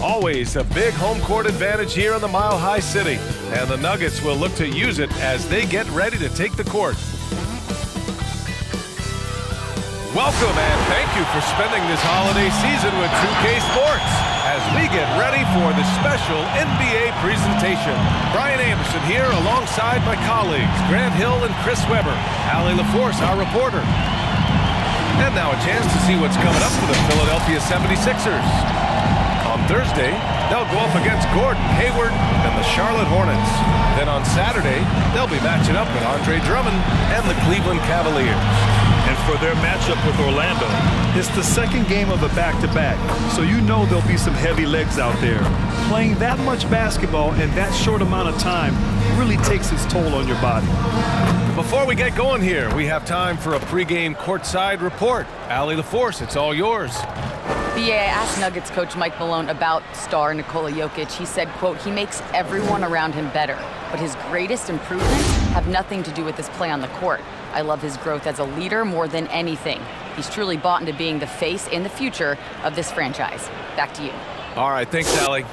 Always a big home court advantage here in the Mile High City, and the Nuggets will look to use it as they get ready to take the court. Welcome and thank you for spending this holiday season with 2K Sports as we get ready for the special NBA presentation. Brian Anderson here alongside my colleagues Grant Hill and Chris Webber, Allie LaForce, our reporter. And now a chance to see what's coming up for the Philadelphia 76ers. On Thursday, they'll go up against Gordon Hayward and the Charlotte Hornets. Then on Saturday, they'll be matching up with Andre Drummond and the Cleveland Cavaliers. And for their matchup with Orlando, it's the second game of a back-to-back, -back, so you know there'll be some heavy legs out there. Playing that much basketball in that short amount of time really takes its toll on your body. Before we get going here, we have time for a pregame courtside report. Allie LaForce, it's all yours. BA asked Nuggets coach Mike Malone about star Nikola Jokic. He said, quote, he makes everyone around him better, but his greatest improvements have nothing to do with his play on the court. I love his growth as a leader more than anything. He's truly bought into being the face and the future of this franchise. Back to you. All right, thanks, Allie.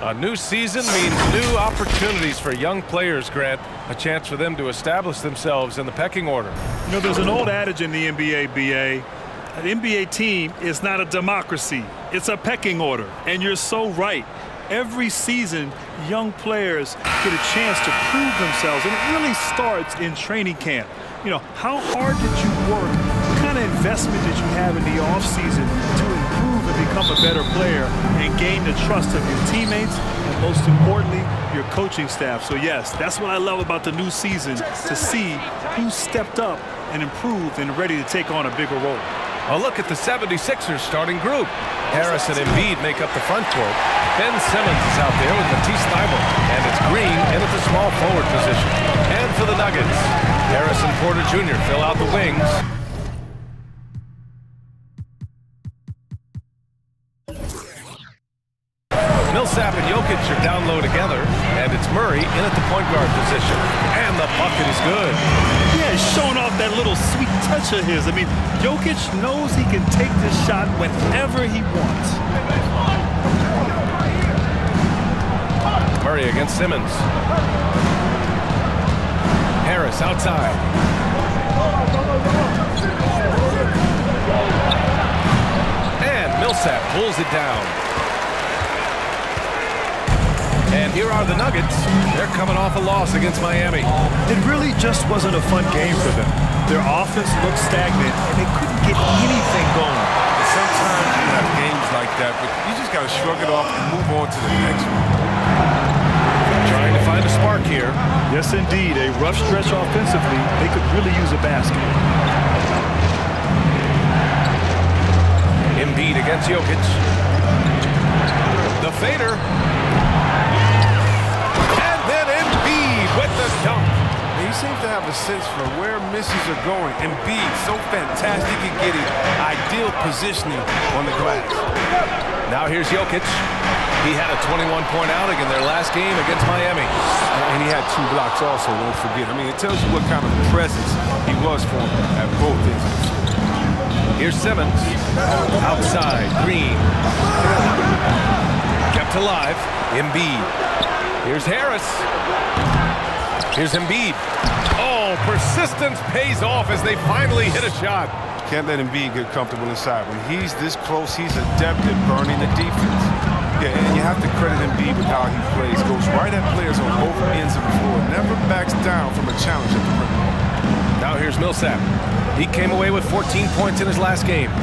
A new season means new opportunities for young players, Grant. A chance for them to establish themselves in the pecking order. You know, there's an old adage in the NBA, BA. An NBA team is not a democracy. It's a pecking order. And you're so right. Every season, young players get a chance to prove themselves, and it really starts in training camp. You know, how hard did you work? What kind of investment did you have in the offseason to improve and become a better player and gain the trust of your teammates and, most importantly, your coaching staff? So, yes, that's what I love about the new season, to see who stepped up and improved and ready to take on a bigger role. A look at the 76ers starting group. Harris and Embiid make up the front court. Ben Simmons is out there with Matisse Thybulle. And it's Green in at the small forward position. And for the Nuggets, Harrison Porter Jr. fill out the wings. Millsap and Jokic are down low together, and it's Murray in at the point guard position. And the bucket is good. Yeah, he's showing off that little sweet touch of his. I mean, Jokic knows he can take this shot whenever he wants. Murray against Simmons. Harris outside. And Millsap pulls it down. And here are the Nuggets. They're coming off a loss against Miami. It really just wasn't a fun game for them. Their offense looked stagnant, and they couldn't get anything going. Sometimes you have games like that, but you just got to shrug it off and move on to the next one. Trying to find a spark here. Yes, indeed. A rough stretch offensively. They could really use a basket. Embiid against Jokic. The fader. Embiid with dunk. He seems to have a sense for where misses are going. Embiid, so fantastic at getting ideal positioning on the glass. Now here's Jokic. He had a 21-point outing in their last game against Miami. And he had two blocks also, don't forget. I mean, it tells you what kind of presence he was for him at both ends. Here's Simmons. Outside, Green. Kept alive. Embiid. Here's Harris. Here's Embiid. Oh, persistence pays off as they finally hit a shot. Can't let Embiid get comfortable inside. When he's this close, he's adept at burning the defense. Yeah, and you have to credit Embiid with how he plays. Goes right at players on both ends of the floor. Never backs down from a challenge at the rim. Now here's Millsap. He came away with 14 points in his last game.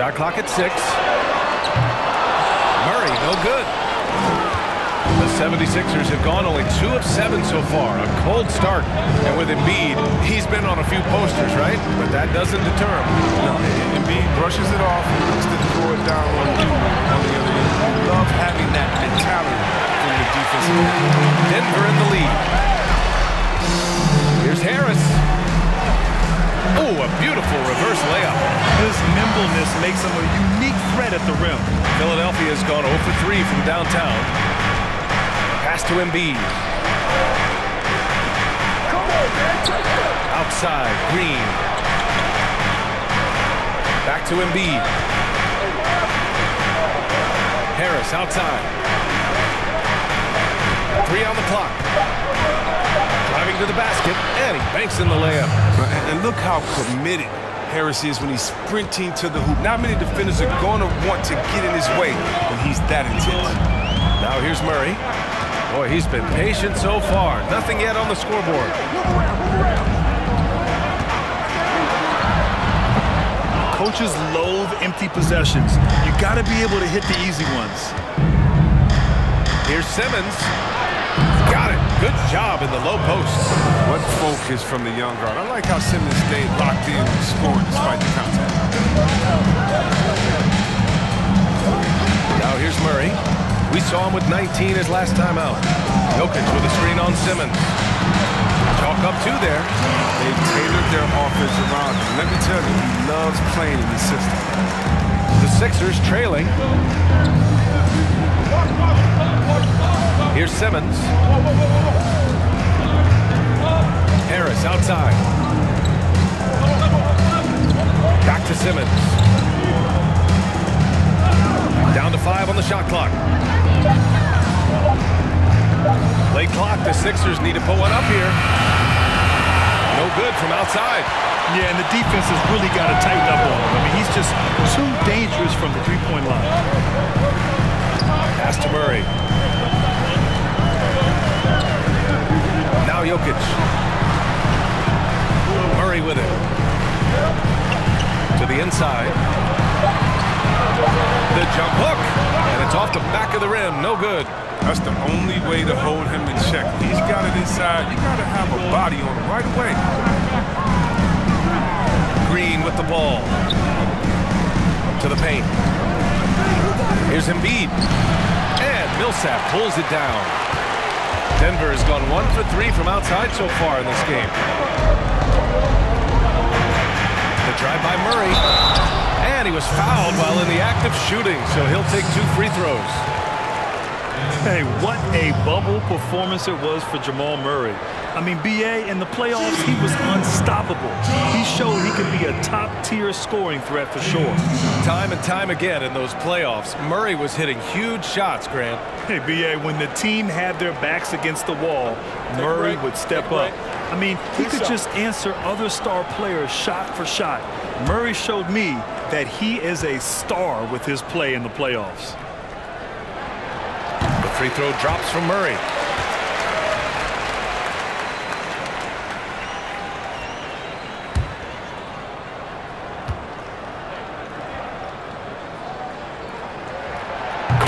Shot clock at six. Murray, no good. The 76ers have gone only two of seven so far. A cold start. And with Embiid, he's been on a few posters, right? But that doesn't deter him. No, Embiid brushes it off and looks to throw it down on the other end. Love having that mentality from the defensive Denver in the lead. Here's Harris. Oh, a beautiful reverse layup. His nimbleness makes him a unique threat at the rim. Philadelphia has gone 0 for 3 from downtown. Pass to Embiid. Outside, Green. Back to Embiid. Harris outside. Three on the clock. Driving to the basket, and he banks in the layup. And look how committed Harris is when he's sprinting to the hoop. Not many defenders are going to want to get in his way when he's that intense. Now here's Murray. Boy, he's been patient so far. Nothing yet on the scoreboard. Coaches loathe empty possessions. You got to be able to hit the easy ones. Here's Simmons. Got it. Good job in the low post. What focus from the young guard. I like how Simmons stayed locked in and scored despite the contact. Now here's Murray. We saw him with 19 his last time out. Jokic with a screen on Simmons. Chalk up two there. They've tailored their offense around him. Let me tell you, he loves playing in the system. The Sixers trailing. Here's Simmons. Harris outside. Back to Simmons. Down to five on the shot clock. Late clock, the Sixers need to put one up here. No good from outside. Yeah, and the defense has really got to tighten up on him. I mean, he's just too dangerous from the three-point line. Pass to Murray. Now Jokic. Murray with it. To the inside. The jump hook. And it's off the back of the rim. No good. That's the only way to hold him in check. He's got it inside. You got to have a body on him right away. Green with the ball. To the paint. Here's Embiid. And Millsap pulls it down. Denver has gone one for three from outside so far in this game. The drive by Murray. And he was fouled while in the act of shooting, so he'll take two free throws. Hey, what a bubble performance it was for Jamal Murray. I mean, B.A., in the playoffs, he was unstoppable. He showed he could be a top-tier scoring threat for sure. Time and time again in those playoffs, Murray was hitting huge shots, Grant. Hey, B.A., when the team had their backs against the wall, Murray would step up. I mean, he could just answer other star players shot for shot. Murray showed me that he is a star with his play in the playoffs. The free throw drops from Murray.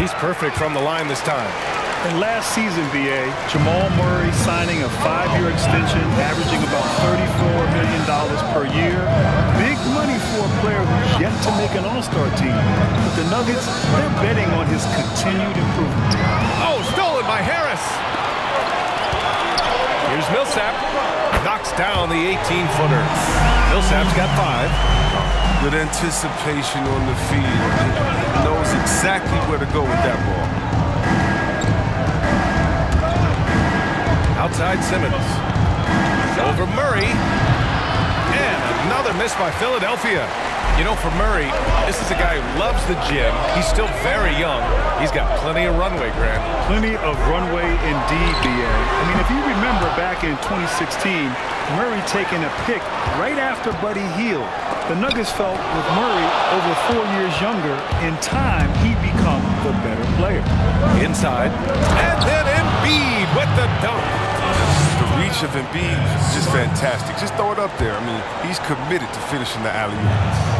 He's perfect from the line this time. And last season, BA, Jamal Murray signing a five-year extension, averaging about $34 million per year. Big money for a player who's yet to make an All-Star team. But the Nuggets, they're betting on his continued improvement. Oh, stolen by Harris. Here's Millsap. Knocks down the 18-footer. Millsap's got five. Good anticipation on the field. He knows exactly where to go with that ball. Outside Simmons. Over Murray. And another miss by Philadelphia. You know, for Murray, this is a guy who loves the gym. He's still very young. He's got plenty of runway, Grant. Plenty of runway indeed, B.A. I mean, if you remember back in 2016, Murray taking a pick right after Buddy Hield. The Nuggets felt with Murray over four years younger, in time, he'd become the better player. Inside. And then Embiid with the dunk. Reach of Embiid is just fantastic. Just throw it up there. I mean, he's committed to finishing the for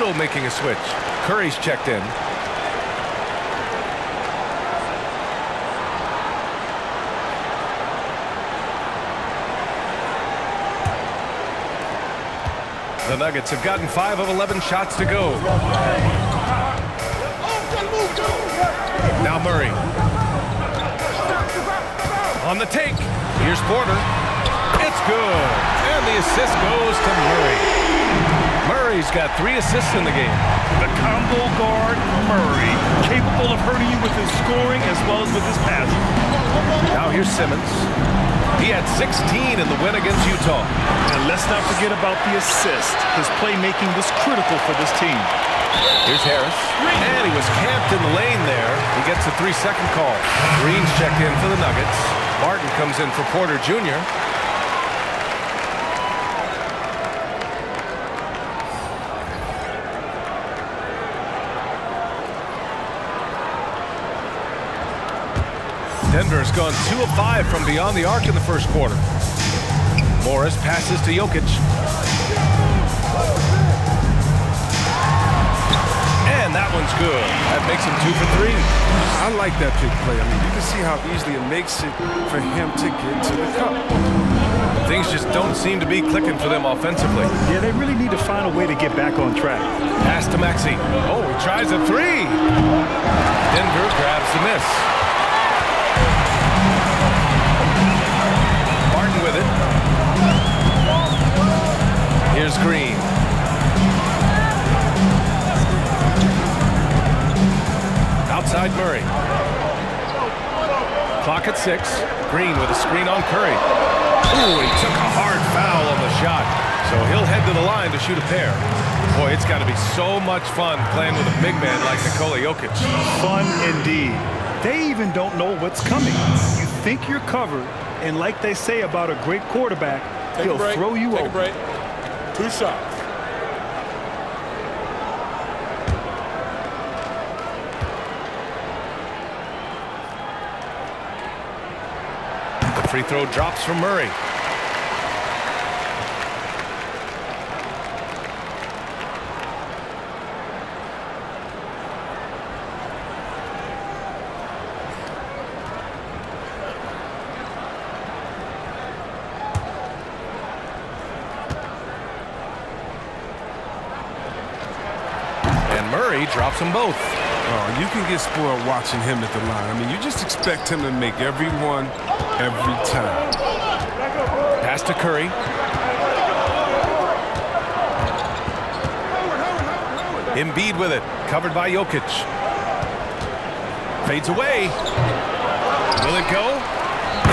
also making a switch. Curry's checked in. The Nuggets have gotten 5 of 11 shots to go. Now Murray. On the take. Here's Porter. It's good. And the assist goes to Murray. Murray's got three assists in the game. The combo guard, Murray, capable of hurting you with his scoring as well as with his passing. Now here's Simmons. He had 16 in the win against Utah. And let's not forget about the assist. His playmaking was critical for this team. Here's Harris. And he was camped in the lane there. He gets a three-second call. Green's checked in for the Nuggets. Martin comes in for Porter Jr. Denver's gone 2 of 5 from beyond the arc in the first quarter. Morris passes to Jokic. And that one's good. That makes him 2 for 3. I like that big play. I mean, you can see how easily it makes it for him to get to the cup. Things just don't seem to be clicking for them offensively. Yeah, they really need to find a way to get back on track. Pass to Maxey. Oh, he tries a three. Denver grabs the miss. Here's Green. Outside Murray. Clock at six. Green with a screen on Curry. Ooh, he took a hard foul on the shot. So he'll head to the line to shoot a pair. Boy, it's got to be so much fun playing with a big man like Nikola Jokic. Fun indeed. They even don't know what's coming. You think you're covered, and like they say about a great quarterback, Take he'll a break. throw you Take over. Two shots. The free throw drops from Murray. And Murray drops them both. Oh, you can get spoiled watching him at the line. I mean, you just expect him to make every one every time. Pass to Curry. Embiid with it. Covered by Jokic. Fades away. Will it go?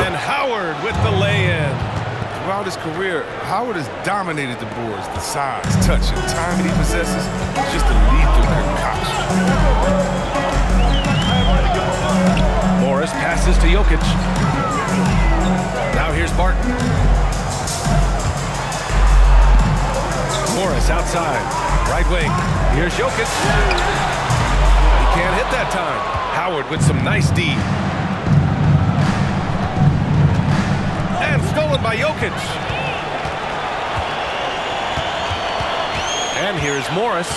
And Howard with the lay-in. Throughout his career, Howard has dominated the boards, the size, touch, and time that he possesses. It's just a lethal concoction. Morris passes to Jokic. Now here's Barton. Morris outside. Right wing. Here's Jokic. He can't hit that time. Howard with some nice D. stolen by Jokic. And here's Morris.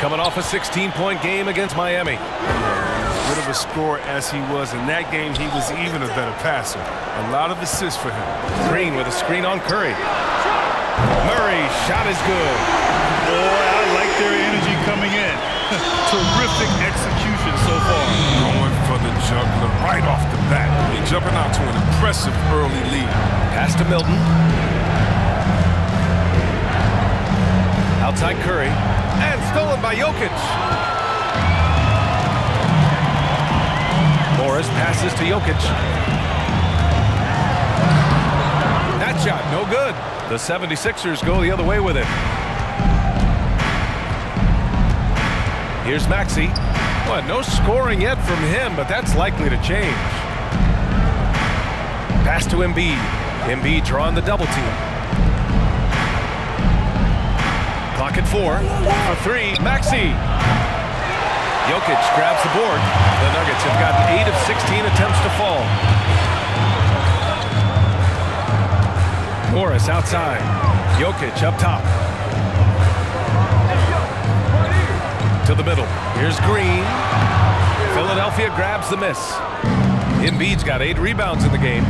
Coming off a 16-point game against Miami. Good of a scorer as he was in that game, he was even a better passer. A lot of assists for him. Green with a screen on Curry. Murray shot is good. Boy, I like their energy coming in. Terrific execution so far. Going juggler right off the bat. And jumping out to an impressive early lead. Pass to Milton. Outside Curry. And stolen by Jokic. Morris passes to Jokic. That shot, no good. The 76ers go the other way with it. Here's Maxey. No scoring yet from him, but that's likely to change. Pass to Embiid. Embiid drawing the double team. Clock at four. For three, Maxey. Jokic grabs the board. The Nuggets have gotten 8 of 16 attempts to fall. Morris outside. Jokic up top. To the middle. Here's Green. Philadelphia grabs the miss. Embiid's got eight rebounds in the game.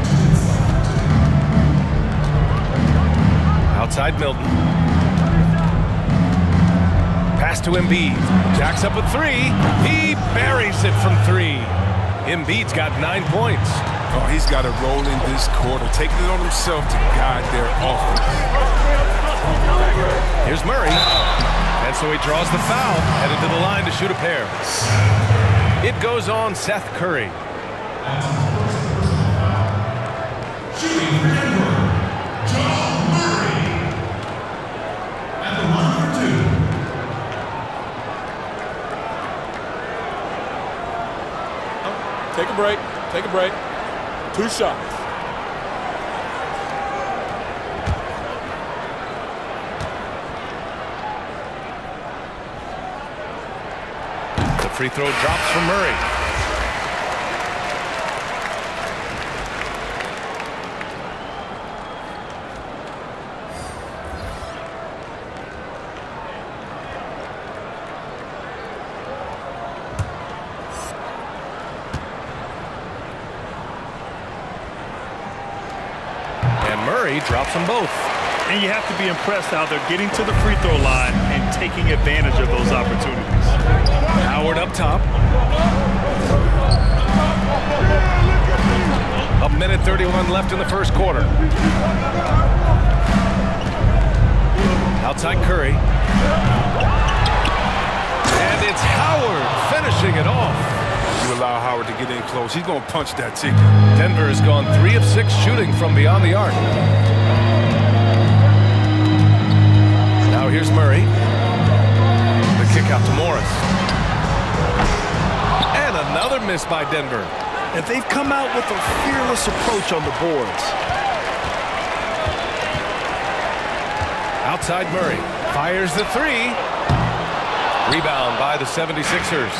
Outside Milton. Pass to Embiid. Jacks up a three. He buries it from three. Embiid's got nine points. Oh, he's got a roll in this quarter, taking it on himself to guide their offense. Here's Murray. And so he draws the foul, headed to the line to shoot a pair. It goes on Seth Curry. Take a break. Take a break. Two shots. Free throw drops for Murray. And Murray drops them both. And you have to be impressed how they're getting to the free throw line and taking advantage of those opportunities. Howard up top. A minute 31 left in the first quarter. Outside Curry. And it's Howard finishing it off. You allow Howard to get in close. He's going to punch that ticket. Denver has gone three of six shooting from beyond the arc. Now here's Murray. Out to Morris. And another miss by Denver. And they've come out with a fearless approach on the boards. Outside Murray. Fires the three. Rebound by the 76ers.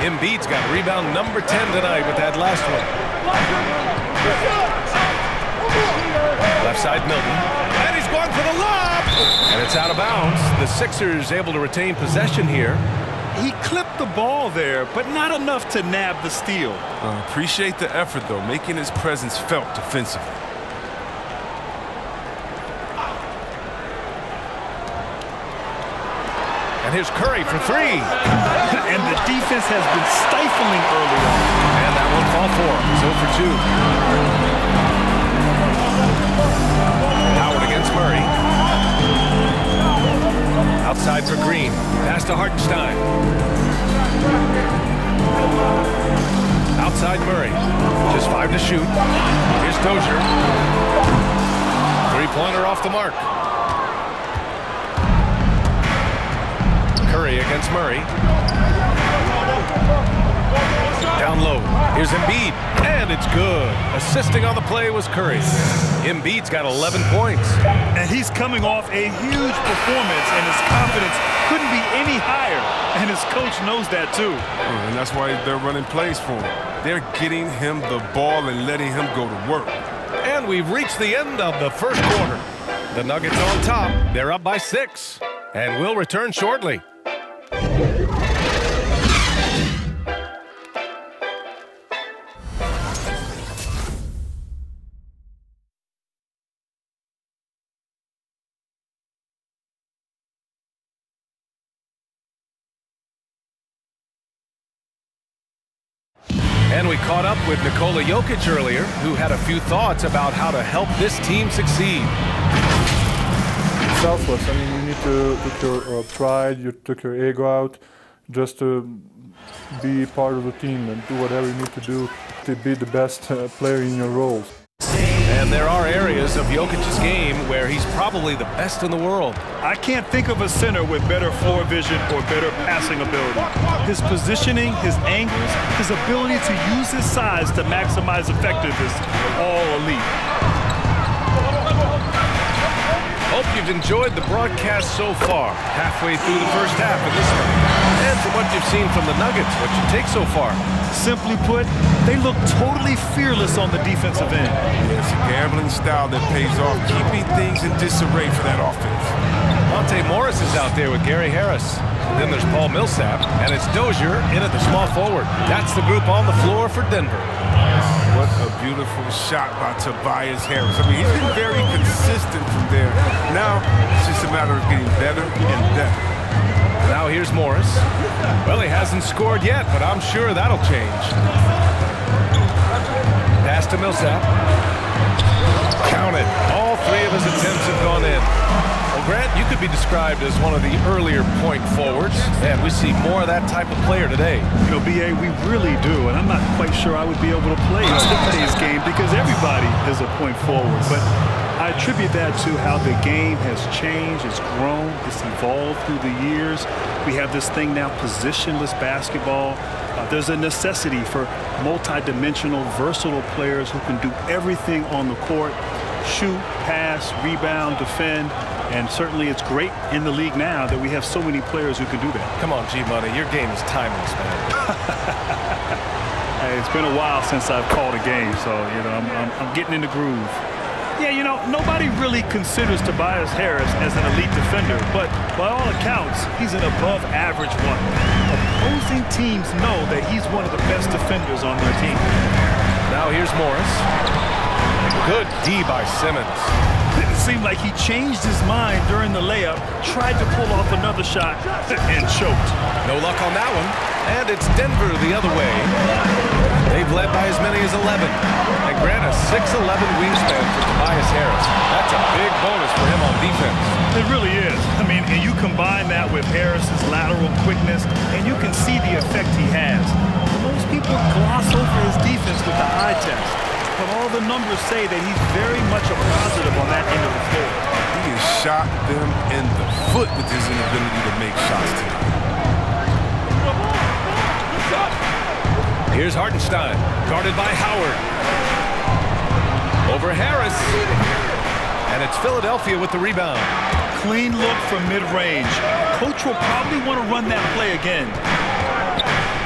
Embiid's got rebound number 10 tonight with that last one. Left side Milton. And he's going for the lob. And it's out of bounds. The Sixers able to retain possession here. He clipped the ball there, but not enough to nab the steal. Uh, appreciate the effort, though, making his presence felt defensively. And here's Curry for three. and the defense has been stifling early on. And that one fall for him. 0 for 2. Outside for Green. Pass to Hartenstein. Outside Murray. Just five to shoot. Here's Dozier. Three-pointer off the mark. Curry against Murray. Down low. Here's Embiid. And it's good. Assisting on the play was Curry. Embiid's got 11 points. And he's coming off a huge performance, and his confidence couldn't be any higher. And his coach knows that, too. Uh, And that's why they're running plays for him. They're getting him the ball and letting him go to work. And we've reached the end of the first quarter. The Nuggets on top. They're up by six. And we'll return shortly. With Nikola Jokic earlier, who had a few thoughts about how to help this team succeed. selfless. I mean, you need to took your uh, pride, you took your ego out, just to be part of the team and do whatever you need to do to be the best uh, player in your roles. And there are areas of Jokic's game where he's probably the best in the world. I can't think of a center with better floor vision or better passing ability. His positioning, his angles, his ability to use his size to maximize effectiveness, all elite. Hope you've enjoyed the broadcast so far, halfway through the first half of this one. And from what you've seen from the Nuggets, what you take so far. Simply put, they look totally fearless on the defensive end. It's a gambling style that pays off, keeping things in disarray for that offense. Monte Morris is out there with Gary Harris. Then there's Paul Millsap, and it's Dozier in at the small forward. That's the group on the floor for Denver. What a beautiful shot by Tobias Harris. I mean, he's been very consistent from there. Now, it's just a matter of getting better and better. Now here's Morris. Well, he hasn't scored yet, but I'm sure that'll change. Pass to Millsap. Counted. All three of his attempts have gone in. Well, Grant, you could be described as one of the earlier point forwards, and we see more of that type of player today. You know, BA, we really do, and I'm not quite sure I would be able to play today's game because everybody is a point forward. But I attribute that to how the game has changed, it's grown, it's evolved through the years. We have this thing now, positionless basketball. Uh, there's a necessity for multi-dimensional, versatile players who can do everything on the court, shoot, pass, rebound, defend, and certainly it's great in the league now that we have so many players who can do that. Come on, G-Money, your game is timeless, man. hey, it's been a while since I've called a game, so, you know, I'm, I'm, I'm getting in the groove. Yeah, you know, nobody really considers Tobias Harris as an elite defender, but by all accounts, he's an above-average one. Opposing teams know that he's one of the best defenders on their team. Now here's Morris. Good D by Simmons. Seemed like he changed his mind during the layup, tried to pull off another shot, and choked. No luck on that one. And it's Denver the other way. They've led by as many as 11. And grant a 6'11 wingspan for Tobias Harris. That's a big bonus for him on defense. It really is. I mean, and you combine that with Harris's lateral quickness, and you can see the effect he has. Most people gloss over his defense with the eye test. But all the numbers say that he's very much a positive on that end of the floor. He has shot them in the foot with his inability to make shots tonight. Here's Hartenstein, guarded by Howard. Over Harris. And it's Philadelphia with the rebound. Clean look from mid-range. Coach will probably want to run that play again.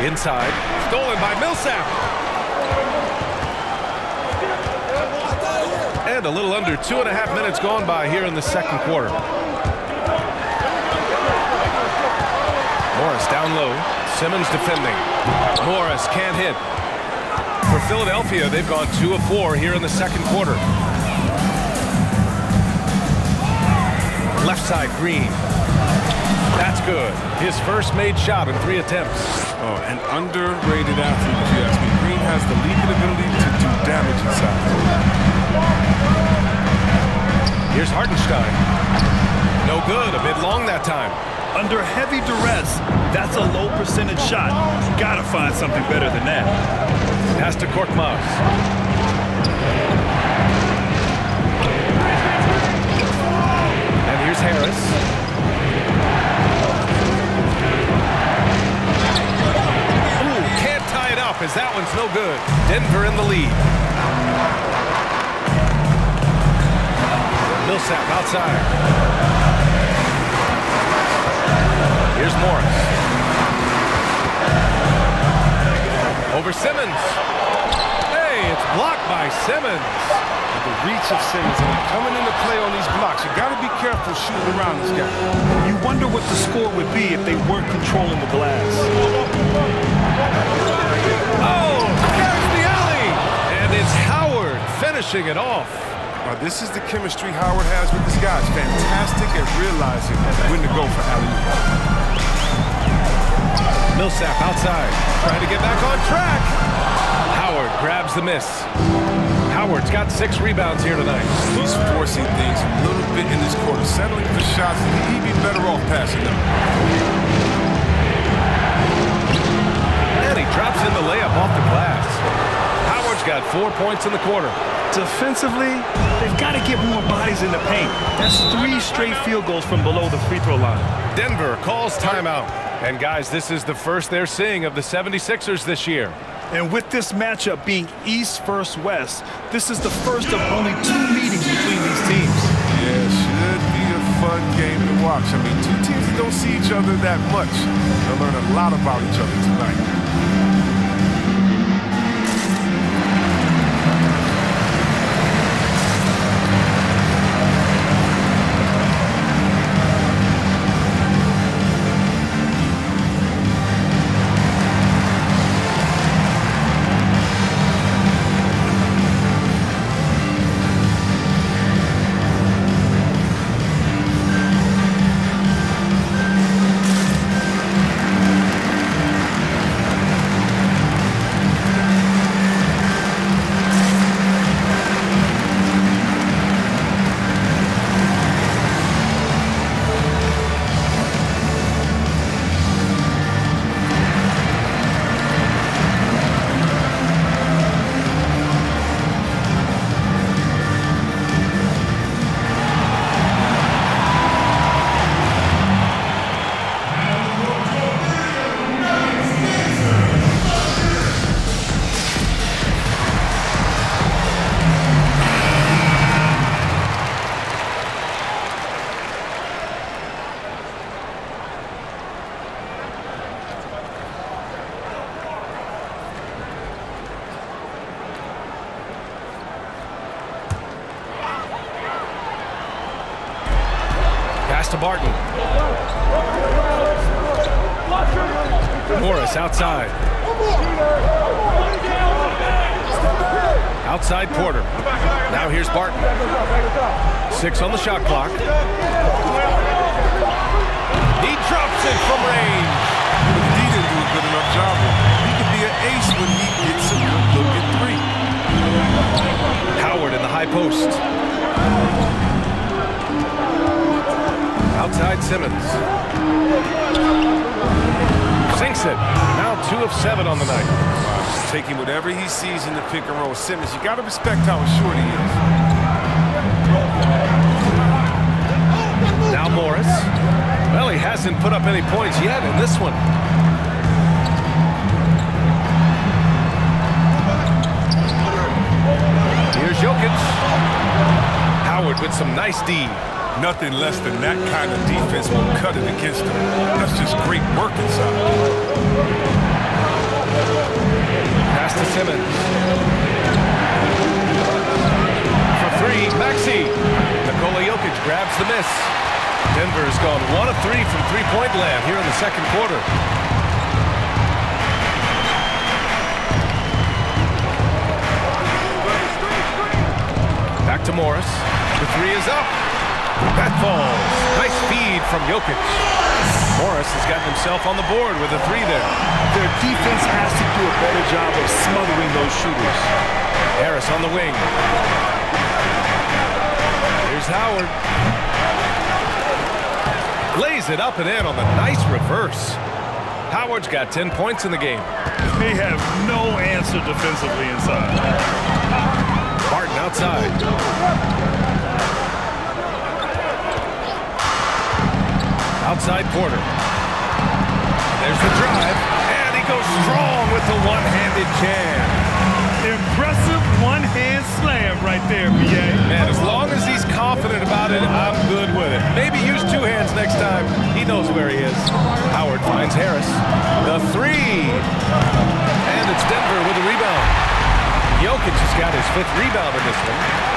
Inside, stolen by Millsap. A little under two and a half minutes gone by here in the second quarter. Morris down low. Simmons defending. Morris can't hit. For Philadelphia, they've gone two of four here in the second quarter. Left side, Green. That's good. His first made shot in three attempts. Oh, an underrated athlete, if you ask me. Green has the leaping ability to do damage inside. Here's Hartenstein. No good. A bit long that time. Under heavy duress, that's a low percentage shot. Gotta find something better than that. Pass to Korkmaz. And here's Harris. Ooh, can't tie it up as that one's no good. Denver in the lead. Millsap outside. Here's Morris. Over Simmons. Hey, it's blocked by Simmons. The reach of Simmons and coming into play on these blocks. You got to be careful shooting around this guy. You wonder what the score would be if they weren't controlling the glass. Oh, there's the alley. And it's Howard finishing it off. Now, this is the chemistry Howard has with his guys. Fantastic at realizing when to go for alley-oop. Millsap outside, trying to get back on track. Howard grabs the miss. Howard's got six rebounds here tonight. He's forcing things a little bit in this quarter, settling for shots that he'd be better off passing them. And he drops in the layup off the glass. Howard's got four points in the quarter. Defensively, they've got to get more bodies in the paint. That's three straight field goals from below the free throw line. Denver calls timeout. And guys, this is the first they're seeing of the 76ers this year. And with this matchup being East versus West, this is the first of only two meetings between these teams. Yeah, should be a fun game to watch. I mean, two teams that don't see each other that much. They'll learn a lot about each other tonight. Morris. The three is up. That falls. Nice feed from Jokic. Morris has gotten himself on the board with a three there. Their defense has to do a better job of smothering those shooters. Harris on the wing. Here's Howard. Lays it up and in on the nice reverse. Howard's got 10 points in the game. They have no answer defensively inside. Outside. Outside Porter. There's the drive, and he goes strong with the one-handed jam. Impressive one-hand slam right there, B.A. Man, as long as he's confident about it, I'm good with it. Maybe use two hands next time. He knows where he is. Howard finds Harris. The three. And it's Denver with the rebound. Jokic has got his fifth rebound in this one.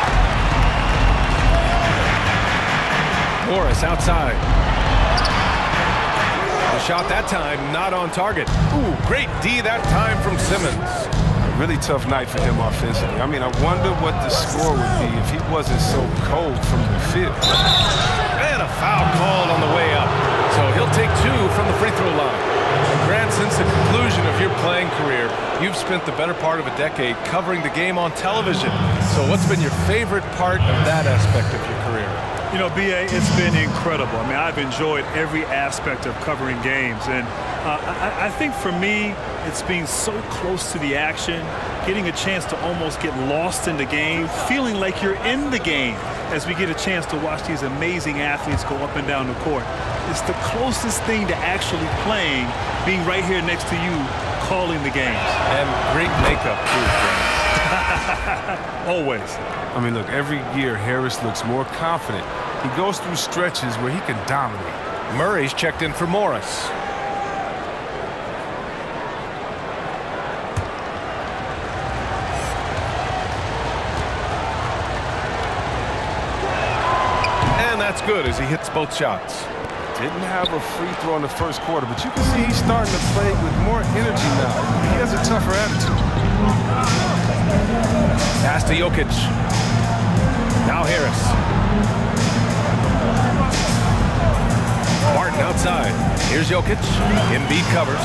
Morris outside. The shot that time not on target. Ooh, great D that time from Simmons. Really tough night for him offensively. I mean, I wonder what the score would be if he wasn't so cold from the field. And a foul called on the way up. So he'll take two from the free throw line. Grant, since the conclusion of your playing career, you've spent the better part of a decade covering the game on television. So what's been your favorite part of that aspect of your career? You know, BA, it's been incredible. I mean, I've enjoyed every aspect of covering games. And uh, I, I, think for me, it's being so close to the action, getting a chance to almost get lost in the game, feeling like you're in the game as we get a chance to watch these amazing athletes go up and down the court. It's the closest thing to actually playing, being right here next to you, calling the games. And great makeup, too, Always. I mean, look, every year Harris looks more confident. He goes through stretches where he can dominate. Murray's checked in for Morris. And that's good as he hits both shots. Didn't have a free throw in the first quarter, but you can see he's starting to play with more energy now. He has a tougher attitude. Pass to Jokic. Now Harris. Martin outside. Here's Jokic. Embiid covers.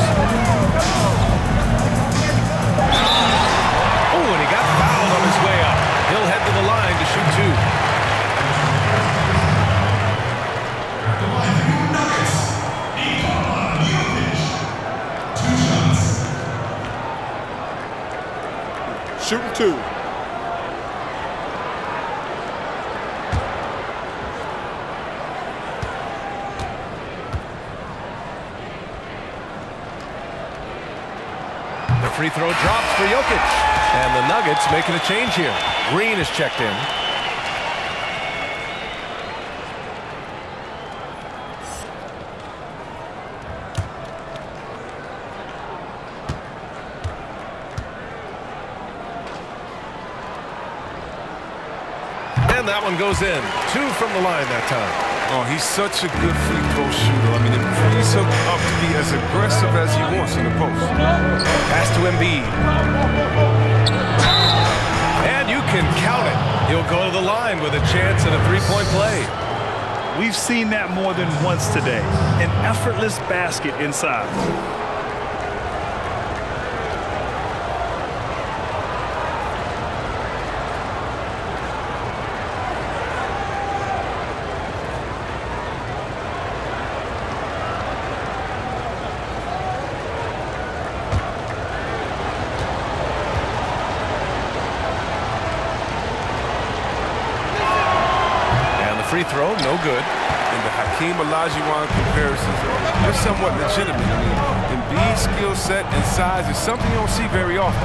Oh, and he got fouled on his way up. He'll head to the line to shoot two. Two. The free throw drops for Jokic. And the Nuggets making a change here. Green is checked in. And that one goes in. Two from the line that time. Oh, he's such a good free throw shooter. I mean, it frees him up to be as aggressive as he wants in the post. Pass to Embiid. And you can count it. He'll go to the line with a chance at a three-point play. We've seen that more than once today. An effortless basket inside. And the free throw, no good. And the Hakeem Olajuwon comparisons are they're somewhat legitimate. I mean, Embiid's skill set and size is something you don't see very often.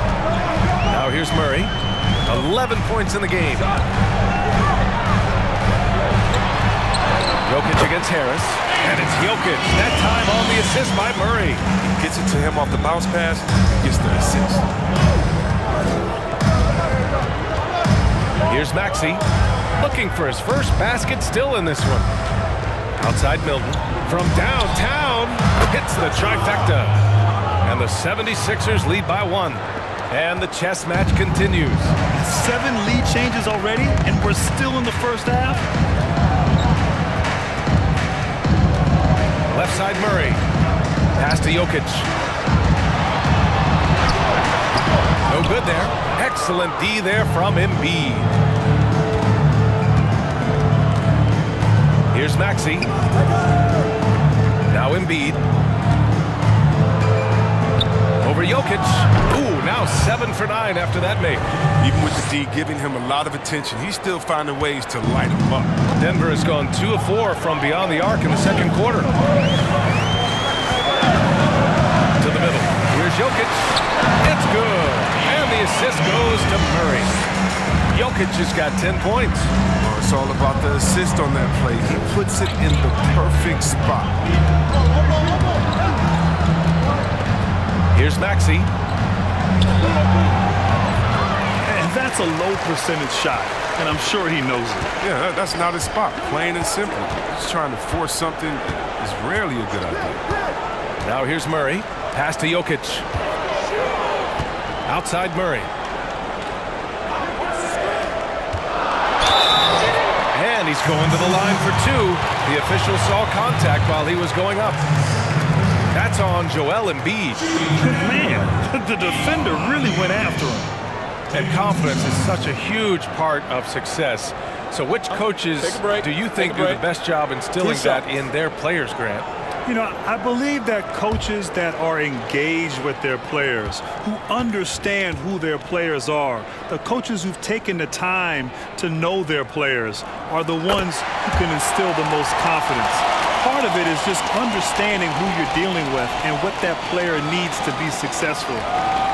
Now here's Murray. 11 points in the game. Jokic against Harris. And it's Jokic. That time on the assist by Murray. Gets it to him off the bounce pass, gets the assist. Here's Maxey. Looking for his first basket still in this one. Outside Milton. From downtown. Hits the trifecta. And the 76ers lead by one. And the chess match continues. Seven lead changes already, and we're still in the first half. Left side Murray. Pass to Jokic. No good there. Excellent D there from Embiid. Here's Maxey. Now Embiid. Over Jokic. Ooh, now seven for nine after that make. Even with the D giving him a lot of attention, he's still finding ways to light him up. Denver has gone two of four from beyond the arc in the second quarter. To the middle. Here's Jokic. It's good. And the assist goes to Murray. Jokic has got 10 points. Oh, it's all about the assist on that play. He puts it in the perfect spot. Here's Maxey. And that's a low percentage shot, and I'm sure he knows it. Yeah, that's not his spot. Plain and simple. Just trying to force something is rarely a good idea. Now here's Murray. Pass to Jokic. Outside Murray. And he's going to the line for two. The official saw contact while he was going up. That's on Joel Embiid. Man, the defender really went after him. And confidence is such a huge part of success. So which coaches Take a break. do you think do the best job instilling that in their players, Grant? You know, I believe that coaches that are engaged with their players, who understand who their players are, the coaches who've taken the time to know their players are the ones who can instill the most confidence. Part of it is just understanding who you're dealing with and what that player needs to be successful.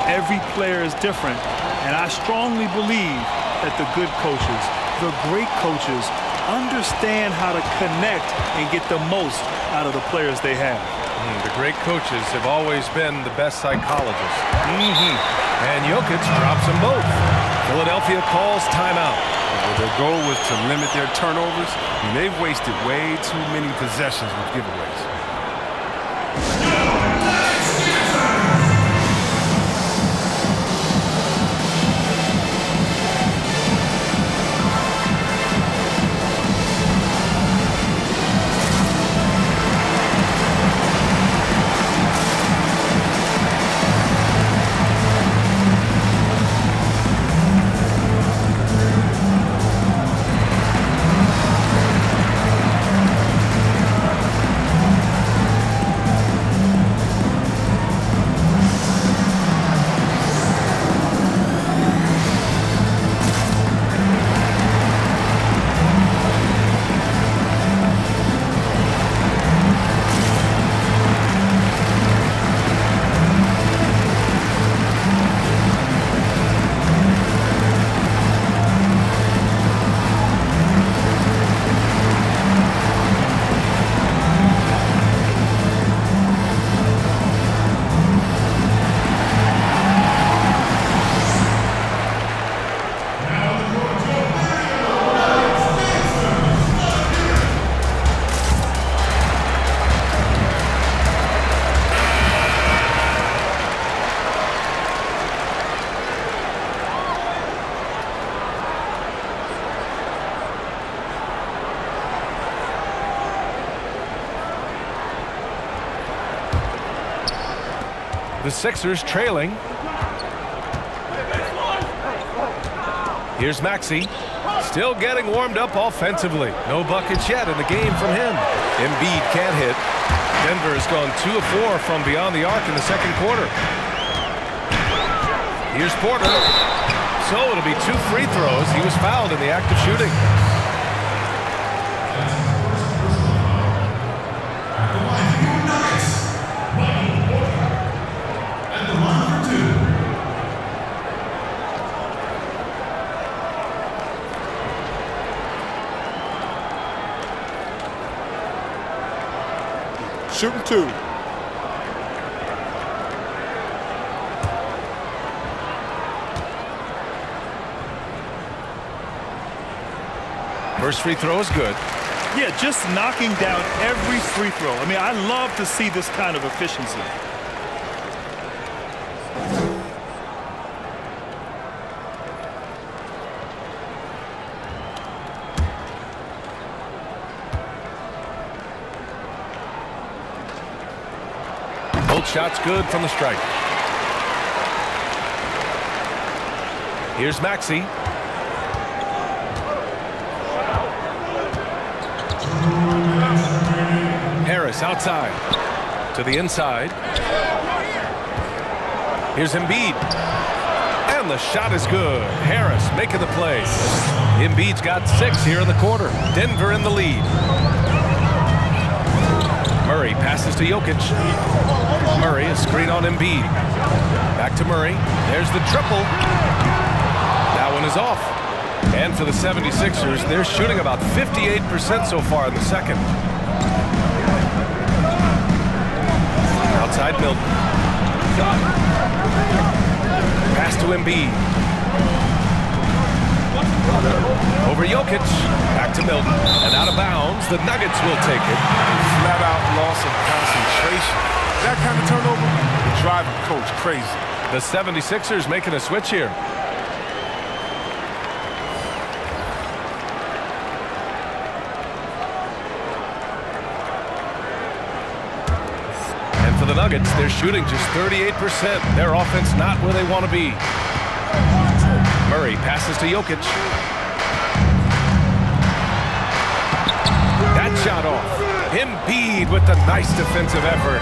Every player is different, and I strongly believe that the good coaches, the great coaches, understand how to connect and get the most out of the players they have. Mm, The great coaches have always been the best psychologists. Mm-hmm. And Jokic drops them both. Philadelphia calls timeout. Well, their goal was to limit their turnovers, and they've wasted way too many possessions with giveaways. Sixers trailing. Here's Maxey. Still getting warmed up offensively. No buckets yet in the game from him. Embiid can't hit. Denver has gone 2 of 4 from beyond the arc in the second quarter. Here's Porter. So it'll be two free throws. He was fouled in the act of shooting. Two. First free throw is good. Yeah, just knocking down every free throw. I mean, I love to see this kind of efficiency. Shots good from the stripe. Here's Maxey. Harris outside to the inside. Here's Embiid. And the shot is good. Harris making the play. Embiid's got six here in the quarter. Denver in the lead. Murray passes to Jokic. Murray, a screen on Embiid. Back to Murray. There's the triple. That one is off. And for the 76ers, they're shooting about 58% so far in the second. Outside Milton. Pass to Embiid. Over Jokic. To Milton. And out of bounds. The Nuggets will take it. Flat out loss of concentration. That kind of turnover will drive a coach crazy. The 76ers making a switch here. And for the Nuggets, they're shooting just 38%. Their offense not where they want to be. Murray passes to Jokic. Shot off. Embiid with the nice defensive effort.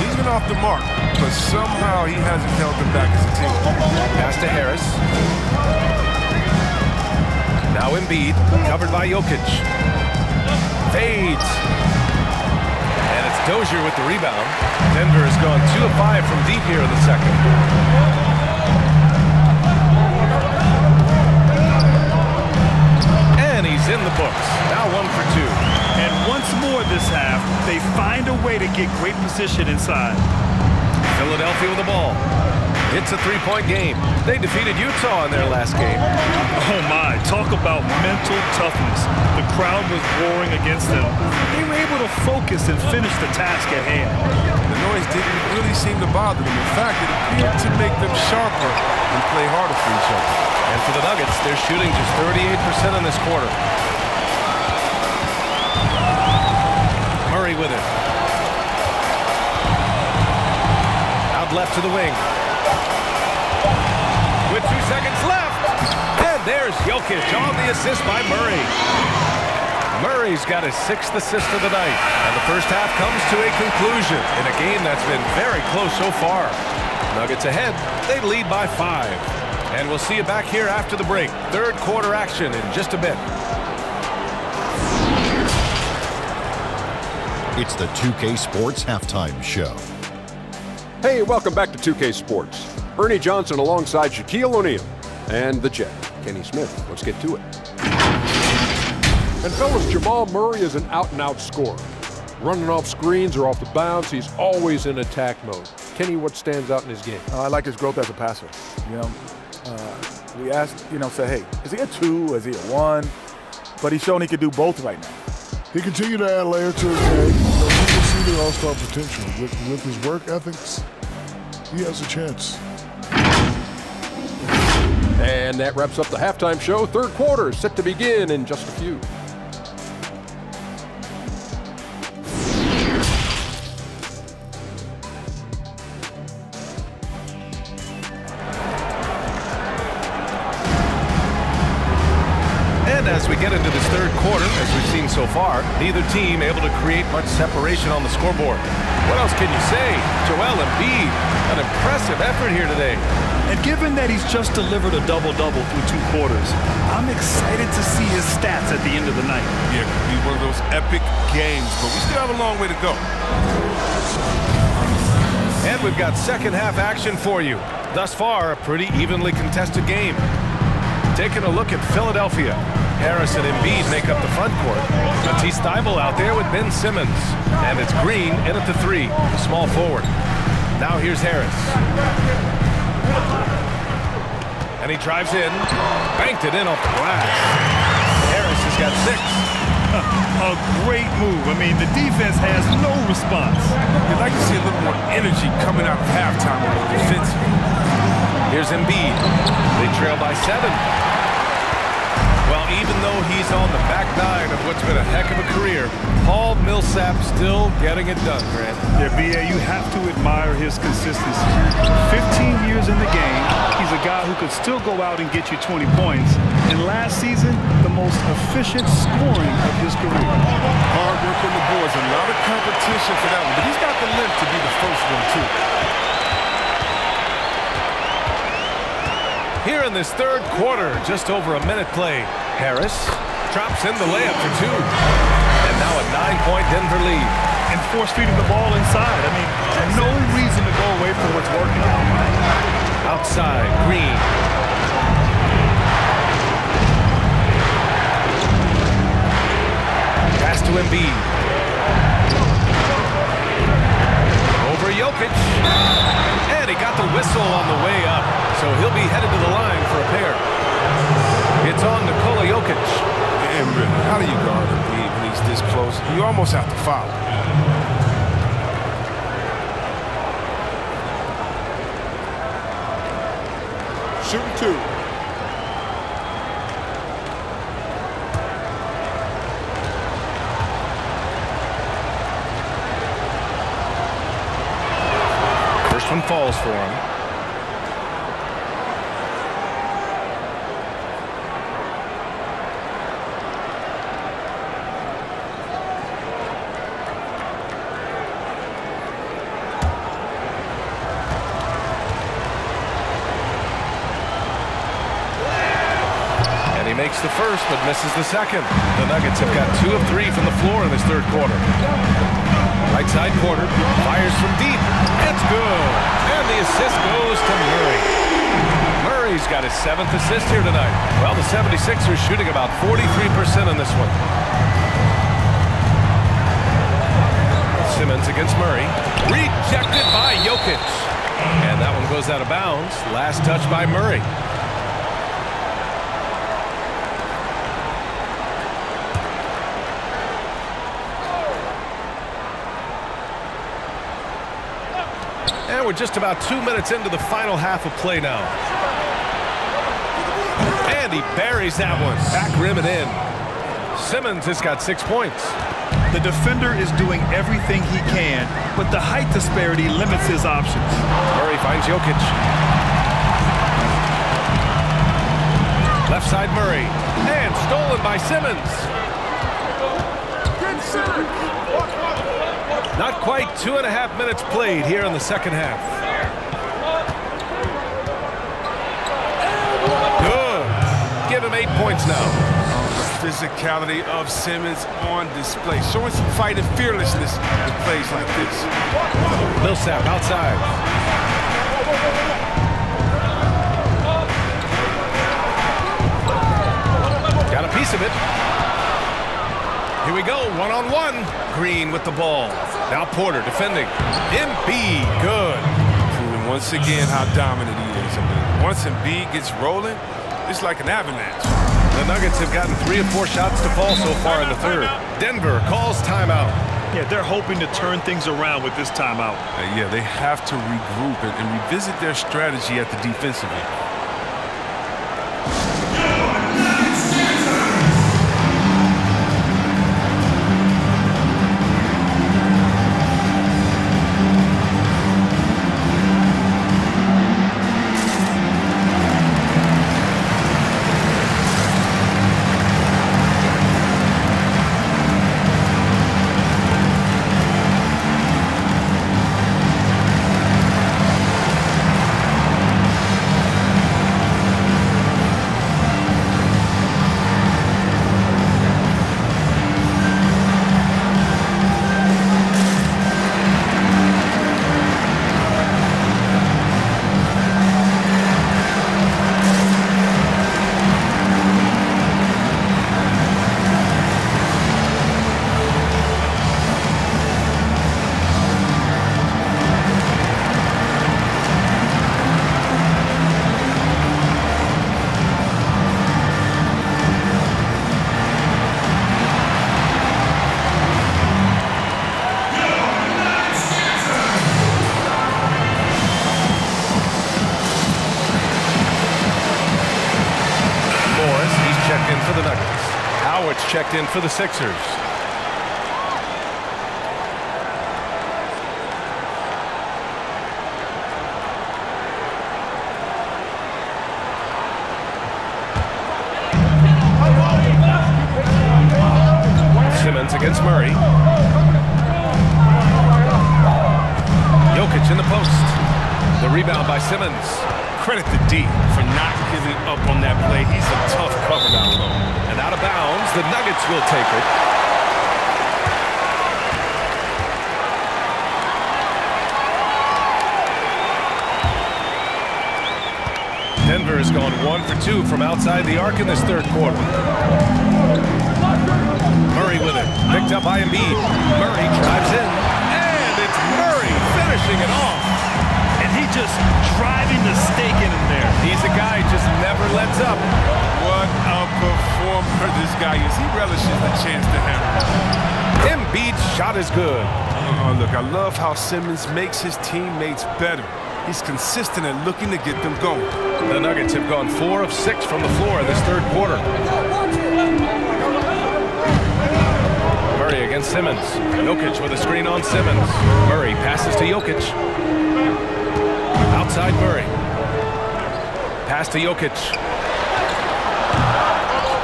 He's been off the mark, but somehow he hasn't held them back as a team. Pass to Harris. Now Embiid, covered by Jokic. Fades. And it's Dozier with the rebound. Denver has gone 2 of 5 from deep here in the second. And he's in the books. Now one for two. And once more this half, they find a way to get great position inside. Philadelphia with the ball. It's a three-point game. They defeated Utah in their last game. Oh my, talk about mental toughness. The crowd was roaring against them. They were able to focus and finish the task at hand. The noise didn't really seem to bother them. In fact, it appeared to make them sharper and play harder for each other. And for the Nuggets, they're shooting just 38% in this quarter. With it. Out left to the wing. With two seconds left. And there's Jokic on the assist by Murray. Murray's got his sixth assist of the night. And the first half comes to a conclusion in a game that's been very close so far. Nuggets ahead. They lead by five. And we'll see you back here after the break. Third quarter action in just a bit. It's the 2K Sports Halftime Show. Hey, welcome back to 2K Sports. Ernie Johnson alongside Shaquille O'Neal and the Jet, Kenny Smith. Let's get to it. And fellas, Jamal Murray is an out-and-out scorer. Running off screens or off the bounce, he's always in attack mode. Kenny, what stands out in his game? Uh, I like his growth as a passer. You know, uh, we asked, you know, say, hey, is he a two? Is he a one? But he's shown he could do both right now. He continued to add layer to his game. All-star potential. With, with his work ethics, he has a chance. And that wraps up the halftime show. Third quarter set to begin in just a few. Neither team able to create much separation on the scoreboard. What else can you say? Joel Embiid, an impressive effort here today. And given that he's just delivered a double-double through two quarters, I'm excited to see his stats at the end of the night. Yeah, it could be one of those epic games, but we still have a long way to go. And we've got second half action for you. Thus far, a pretty evenly contested game. Taking a look at Philadelphia. Harris and Embiid make up the front court. Matisse Thybulle out there with Ben Simmons. And it's Green in at the three, the small forward. Now here's Harris. And he drives in, banked it in off the glass. Harris has got six. A great move. I mean, the defense has no response. You'd like to see a little more energy coming out of halftime on the defensive. Here's Embiid. They trail by seven. Well, even though he's on the back nine of what's been a heck of a career, Paul Millsap still getting it done, Grant. Yeah, B.A., you have to admire his consistency. 15 years in the game, he's a guy who could still go out and get you 20 points. And last season, the most efficient scoring of his career. Hard work on the boards, a lot of competition for that one, but he's got the limp to be the first one, too. Here in this third quarter, just over a minute play. Harris drops in the layup for two. And now a nine-point Denver lead. And force feeding the ball inside. I mean, no reason to go away from what's working. Outside, Green. Pass to Embiid. Over Jokic. And he got the whistle on the way up. So he'll be headed to the line for a pair. It's on Nikola Jokic. And really, how do you guard Embiid when he's this close? You almost have to foul. Shooting two. First one falls for him. And he makes the first, but misses the second. The Nuggets have got two of three from the floor in this third quarter. Right side Porter, fires from deep. It's good. And the assist goes to Murray. Murray's got his seventh assist here tonight. Well, the 76ers shooting about 43% on this one. Simmons against Murray. Rejected by Jokic. And that one goes out of bounds. Last touch by Murray. We're just about two minutes into the final half of play now. And he buries that one. Back rim and in. Simmons has got six points. The defender is doing everything he can, but the height disparity limits his options. Murray finds Jokic. Left side Murray. And stolen by Simmons. Not quite two and a half minutes played here in the second half. Good. Give him eight points now. Physicality of Simmons on display, showing some fight and fearlessness in plays like this. Millsap outside. Got a piece of it. Here we go, one-on-one. -on -one. Green with the ball. Now Porter defending. Embiid, good. Proving once again how dominant he is. I mean, once Embiid gets rolling, it's like an avalanche. The Nuggets have gotten three or four shots to fall so far in the third. Denver calls timeout. Yeah, they're hoping to turn things around with this timeout. Uh, yeah, they have to regroup and, and revisit their strategy at the defensive end. For the Sixers. Simmons against Murray. Jokic in the post. The rebound by Simmons. Credit to D not giving up on that play. He's a tough cover down low. And out of bounds, the Nuggets will take it. Denver has gone one for two from outside the arc in this third quarter. Murray with it. Picked up by Embiid. Murray drives in. And it's Murray finishing it off. And he just driving the stake in him there. He's a guy who just never lets up. What a performer this guy is. He relishes the chance to hammer. Embiid's shot is good. Oh, look, I love how Simmons makes his teammates better. He's consistent at looking to get them going. The Nuggets have gone four of six from the floor in this third quarter. Murray against Simmons. Jokic with a screen on Simmons. Murray passes to Jokic. Outside Murray. Pass to Jokic.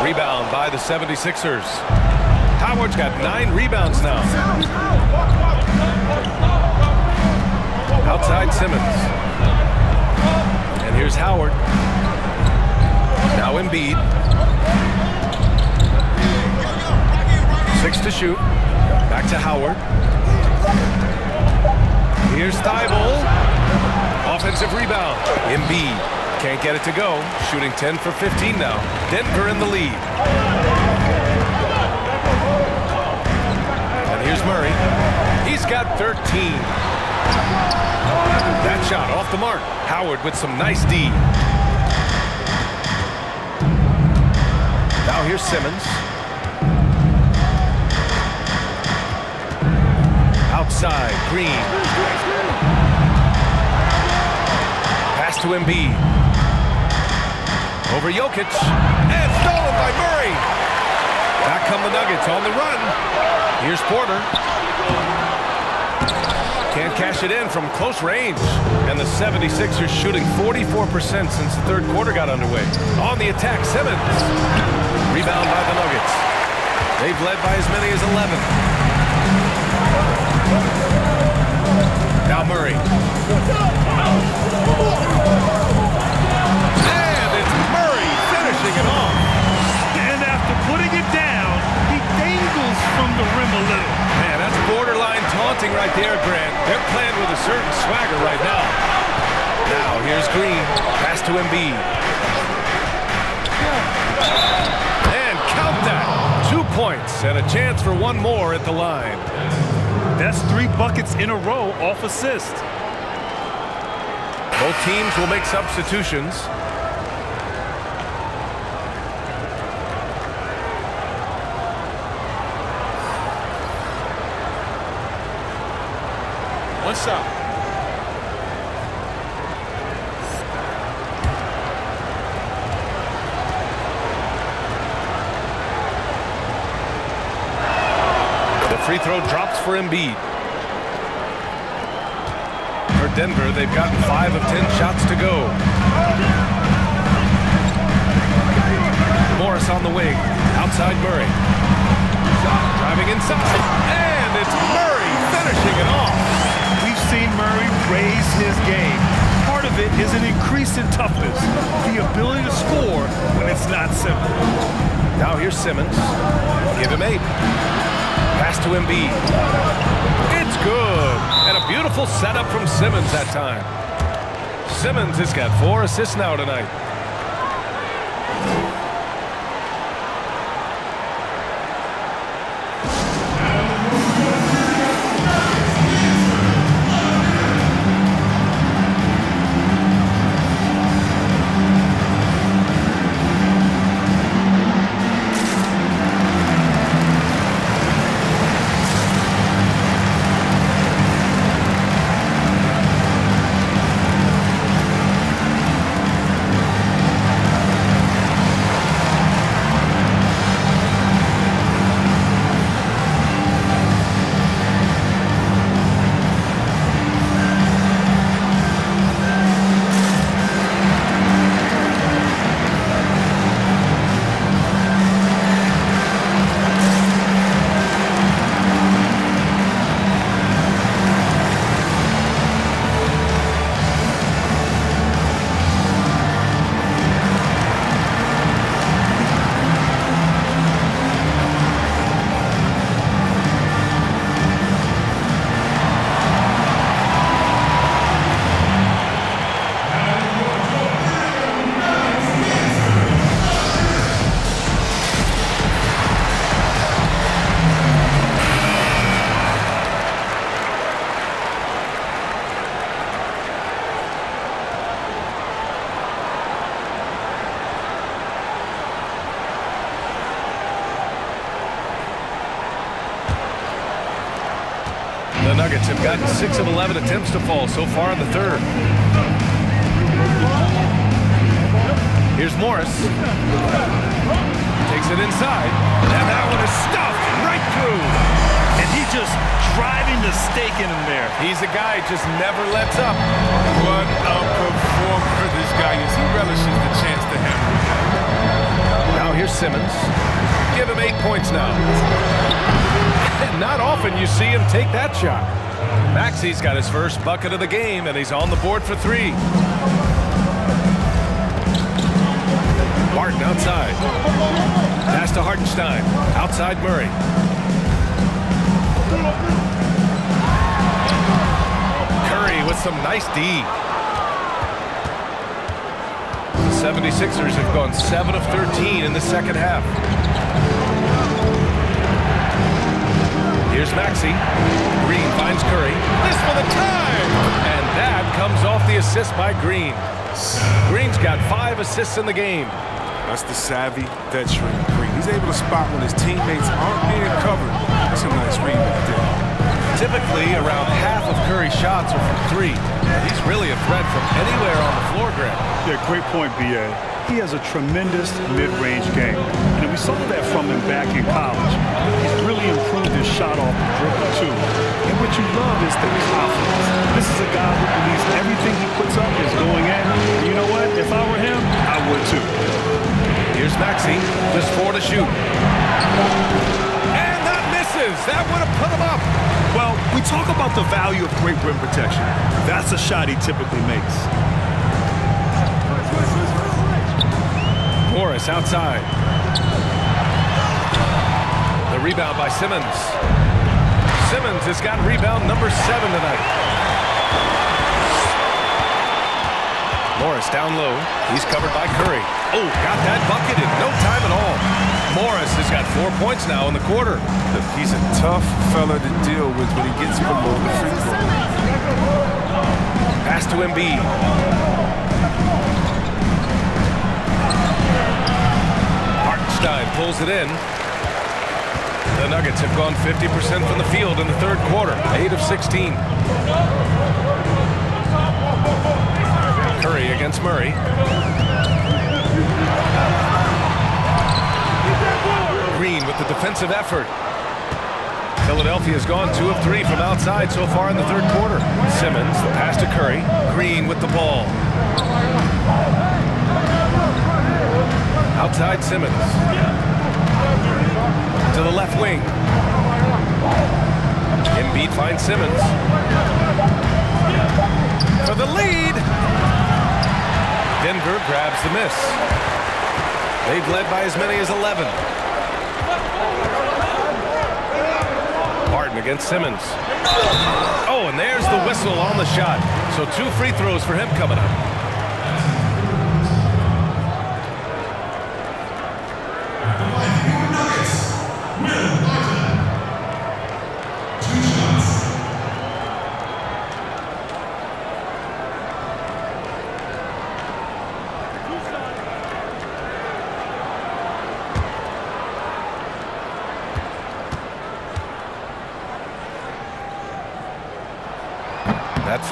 Rebound by the 76ers. Howard's got nine rebounds now. Outside Simmons. And here's Howard. Now Embiid. Six to shoot. Back to Howard. Here's Thybulle. Offensive rebound. Embiid. Can't get it to go. Shooting 10 for 15 now. Denver in the lead. And here's Murray. He's got 13. That shot off the mark. Howard with some nice D. Now here's Simmons. Outside, Green. Pass to Embiid. Over Jokic. And stolen by Murray. Back come the Nuggets on the run. Here's Porter. Can't cash it in from close range. And the 76ers shooting 44% since the third quarter got underway. On the attack, Simmons. Rebound by the Nuggets. They've led by as many as 11. Now Murray. And it's Murray finishing it off. And after putting it down, he dangles from the rim a little. Man, that's borderline taunting right there, Grant. They're playing with a certain swagger right now. Now, here's Green. Pass to Embiid. And count that. Two points and a chance for one more at the line. That's three buckets in a row off assist. Both teams will make substitutions. One shot. The free throw drops for Embiid. Denver, they've gotten five of ten shots to go. Morris on the wing. Outside Murray. Driving inside. And it's Murray finishing it off. We've seen Murray raise his game. Part of it is an increase in toughness, the ability to score when it's not simple. Now here's Simmons. Give him eight. Pass to Embiid. It's good. And a beautiful setup from Simmons that time. Simmons has got four assists now tonight. Nuggets have gotten 6 of 11 attempts to fall so far in the third. Here's Morris. Takes it inside. And that one is stuffed right through. And he just driving the stake in him there. He's a guy who just never lets up. What a performer this guy is. He relishes the chance to hammer. Now here's Simmons. Give him eight points now. And not often you see him take that shot. Maxey's got his first bucket of the game, and he's on the board for three. Martin outside. Pass to Hartenstein. Outside Murray. Curry with some nice D. The 76ers have gone 7 of 13 in the second half. Here's Maxey. Green finds Curry. This for the time! And that comes off the assist by Green. Green's got five assists in the game. That's the savvy veteran Green. He's able to spot when his teammates aren't being covered. That's a nice read right there. Typically, around half of Curry's shots are from three. He's really a threat from anywhere on the floor, Grant. Yeah, great point, B.A. He has a tremendous mid-range game. And we saw that from him back in college. He's really improved his shot off the dribble, too. And what you love is the confidence. This is a guy who believes everything he puts up is going in. And you know what? If I were him, I would, too. Here's Maxey. Just four to shoot. And that misses. That would have put him up. Well, we talk about the value of great rim protection. That's a shot he typically makes. Morris outside. The rebound by Simmons. Simmons has got rebound number seven tonight. Morris down low. He's covered by Curry. Oh, got that bucket in no time at all. Morris has got four points now in the quarter. Look, he's a tough fella to deal with when he gets below the free throw. Pass to Embiid. Pulls it in. The Nuggets have gone 50% from the field in the third quarter, 8 of 16. Curry against Murray. Green with the defensive effort. Philadelphia's gone two of three from outside so far in the third quarter. Simmons, the pass to Curry. Green with the ball. Outside Simmons. To the left wing. Embiid finds Simmons. For the lead. Denver grabs the miss. They've led by as many as 11. Martin against Simmons. Oh, and there's the whistle on the shot. So two free throws for him coming up.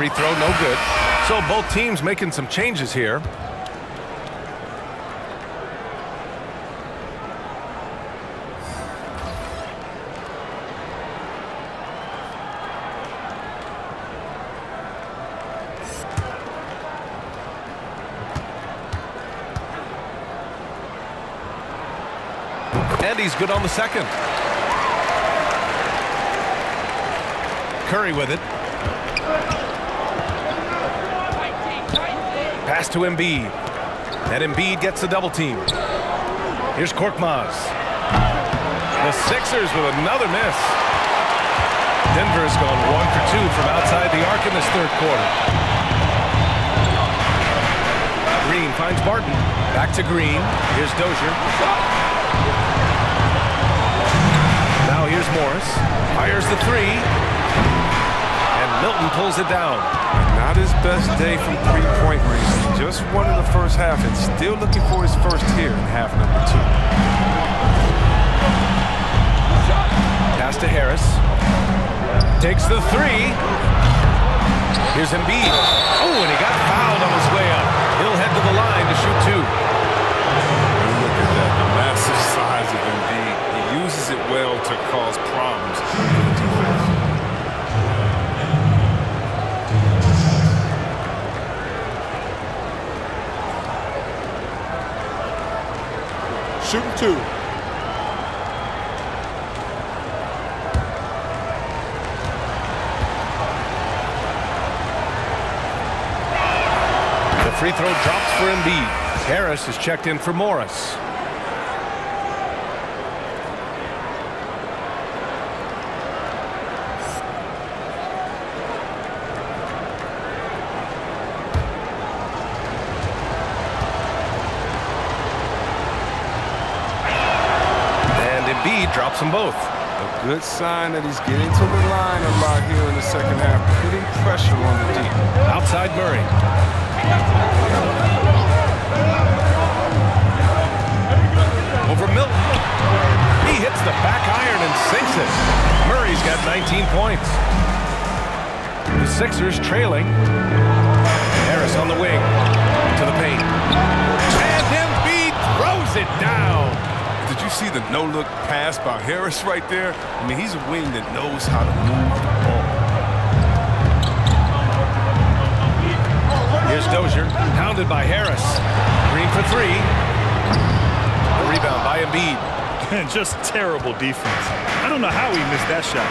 Free throw, no good. So both teams making some changes here. And he's good on the second. Curry with it. Pass to Embiid. And Embiid gets the double team. Here's Korkmaz. The Sixers with another miss. Denver's gone one for two from outside the arc in this third quarter. Green finds Barton. Back to Green. Here's Dozier. Now here's Morris. Fires the three. Milton pulls it down. Not his best day from three-point range. Just one in the first half and still looking for his first here in half number two. Pass to Harris. takes the three. Here's Embiid. Oh, and he got fouled on his way up. He'll head to the line to shoot two. Look at that, the massive size of Embiid. He uses it well to cause problems Shooting two. The free throw drops for Embiid. Harris is checked in for Morris. And Embiid drops them both. A good sign that he's getting to the line a lot here in the second half, putting pressure on the deep. Outside Murray. Over Milton. He hits the back iron and sinks it. Murray's got 19 points. The Sixers trailing. Harris on the wing. To the paint. And Embiid throws it down. Did you see the no-look pass by Harris right there? I mean, he's a wing that knows how to move the ball. Here's Dozier, pounded by Harris. Green for three. The rebound by Embiid. Just terrible defense. I don't know how he missed that shot.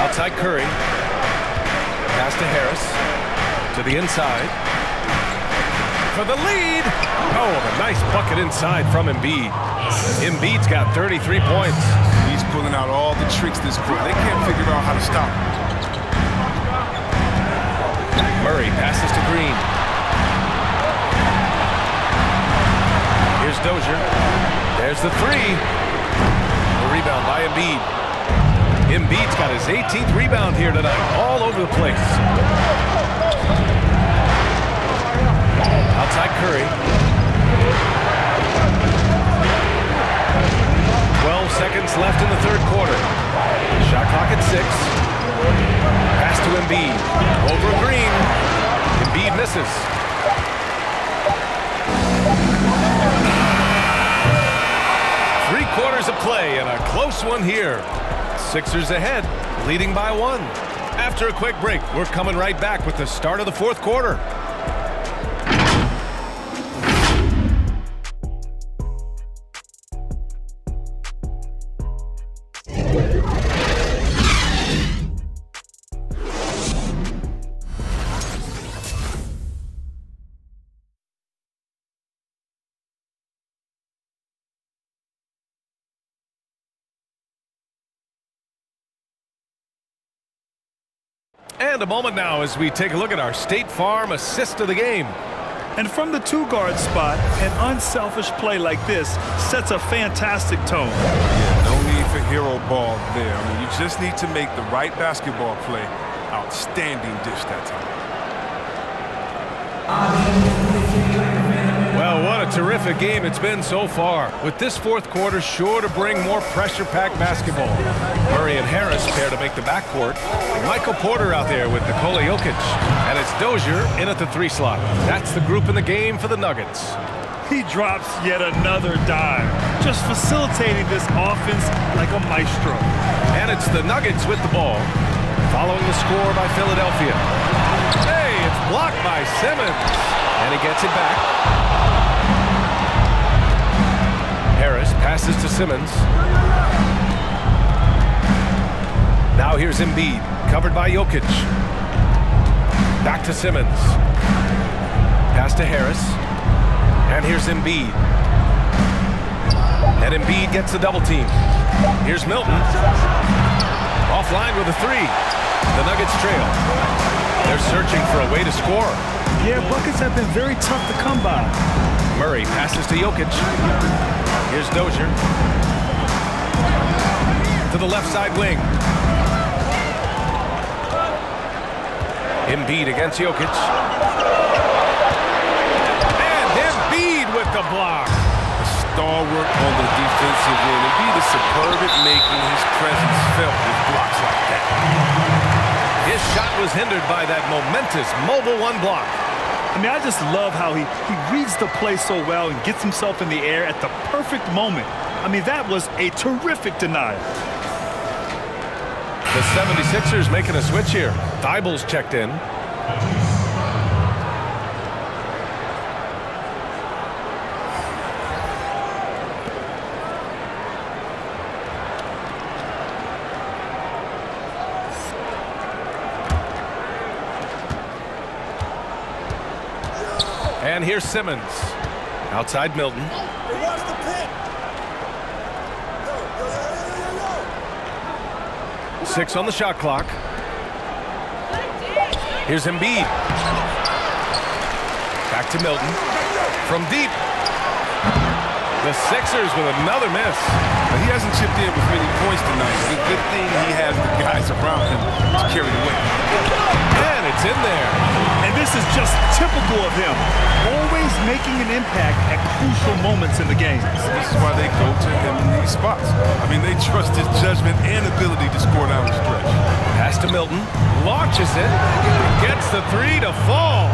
Outside Curry. Pass to Harris. To the inside. For the lead. Oh, a nice bucket inside from Embiid. Embiid's got 33 points. He's pulling out all the tricks this quarter. They can't figure out how to stop him. Murray passes to Green. Here's Dozier. There's the three. The rebound by Embiid. Embiid's got his 18th rebound here tonight, all over the place. Outside Curry. 12 seconds left in the third quarter. Shot clock at six. Pass to Embiid. Over Green. Embiid misses. Three quarters of play and a close one here. Sixers ahead, leading by one. After a quick break, we're coming right back with the start of the fourth quarter. And a moment now as we take a look at our State Farm assist of the game. And from the two-guard spot, an unselfish play like this sets a fantastic tone. No need for hero ball there. I mean, you just need to make the right basketball play. Outstanding dish that time. Well, what a terrific game it's been so far. With this fourth quarter sure to bring more pressure-packed basketball. Murray and Harris pair to make the backcourt. Michael Porter out there with Nikola Jokic. And it's Dozier in at the three slot. That's the group in the game for the Nuggets. He drops yet another dive, just facilitating this offense like a maestro. And it's the Nuggets with the ball. Following the score by Philadelphia. Hey, it's blocked by Simmons. And he gets it back. Harris passes to Simmons. Now here's Embiid, covered by Jokic. Back to Simmons. Pass to Harris. And here's Embiid. And Embiid gets the double team. Here's Milton. Offline with a three. The Nuggets trail. They're searching for a way to score. Yeah, buckets have been very tough to come by. Murray passes to Jokic. Here's Dozier. To the left side wing. Embiid against Jokic. And Embiid with the block. A stalwart on the defensive end. Embiid is superb at making his presence felt with blocks like that. His shot was hindered by that momentous mobile one block. I mean, I just love how he, he reads the play so well and gets himself in the air at the perfect moment. I mean, that was a terrific denial. The 76ers making a switch here. Thybulle's checked in. And here's Simmons. Outside Milton. Six on the shot clock. Here's Embiid. Back to Milton. From deep. The Sixers with another miss. But He hasn't chipped in with many points tonight. It's a good thing he has the guys around him to carry the weight. And it's in there. And this is just typical of him. Always making an impact at crucial moments in the game. This is why they go to him in these spots. I mean, they trust his judgment and ability to score down the stretch. Pass to Milton. Launches it. Gets the three to fall.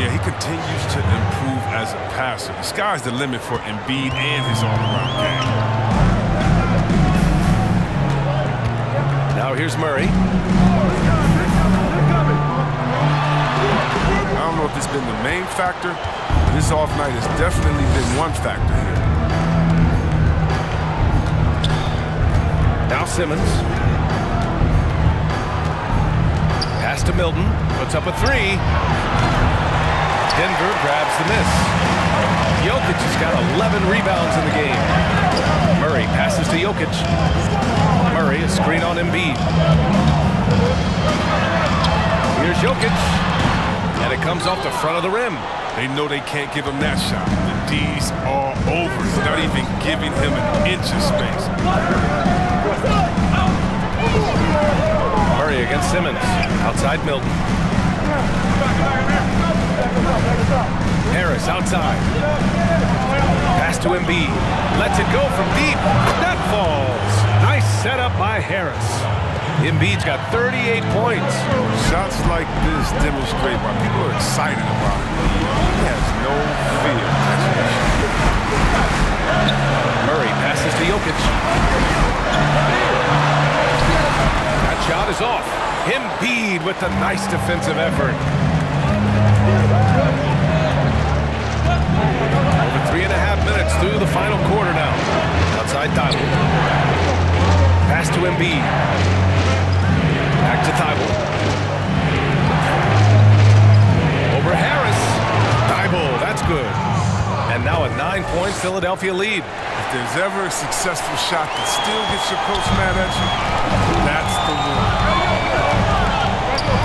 Yeah, he continues to improve as a passer. The sky's the limit for Embiid and his all-around game. Now here's Murray. I don't know if this has been the main factor, but this off night has definitely been one factor here. Now Simmons. Pass to Milton. Puts up a three. Denver grabs the miss. Jokic has got 11 rebounds in the game. Murray passes to Jokic. Murray, a screen on Embiid. Here's Jokic. And it comes off the front of the rim. They know they can't give him that shot. The D's are over. He's not even giving him an inch of space. Murray against Simmons. Outside Milton. Harris outside. Pass to Embiid. Lets it go from deep. That falls. Nice setup by Harris. Embiid's got 38 points. Shots like this demonstrate why people are excited about him. He has no fear. Murray passes to Jokic. That shot is off. Embiid with the nice defensive effort. Over three and a half minutes through the final quarter now. Outside Thybulle. Pass to Embiid. Back to Thybulle. Over Harris. Thybulle, that's good. And now a nine-point Philadelphia lead. If there's ever a successful shot that still gets your coach mad at you, that's the one.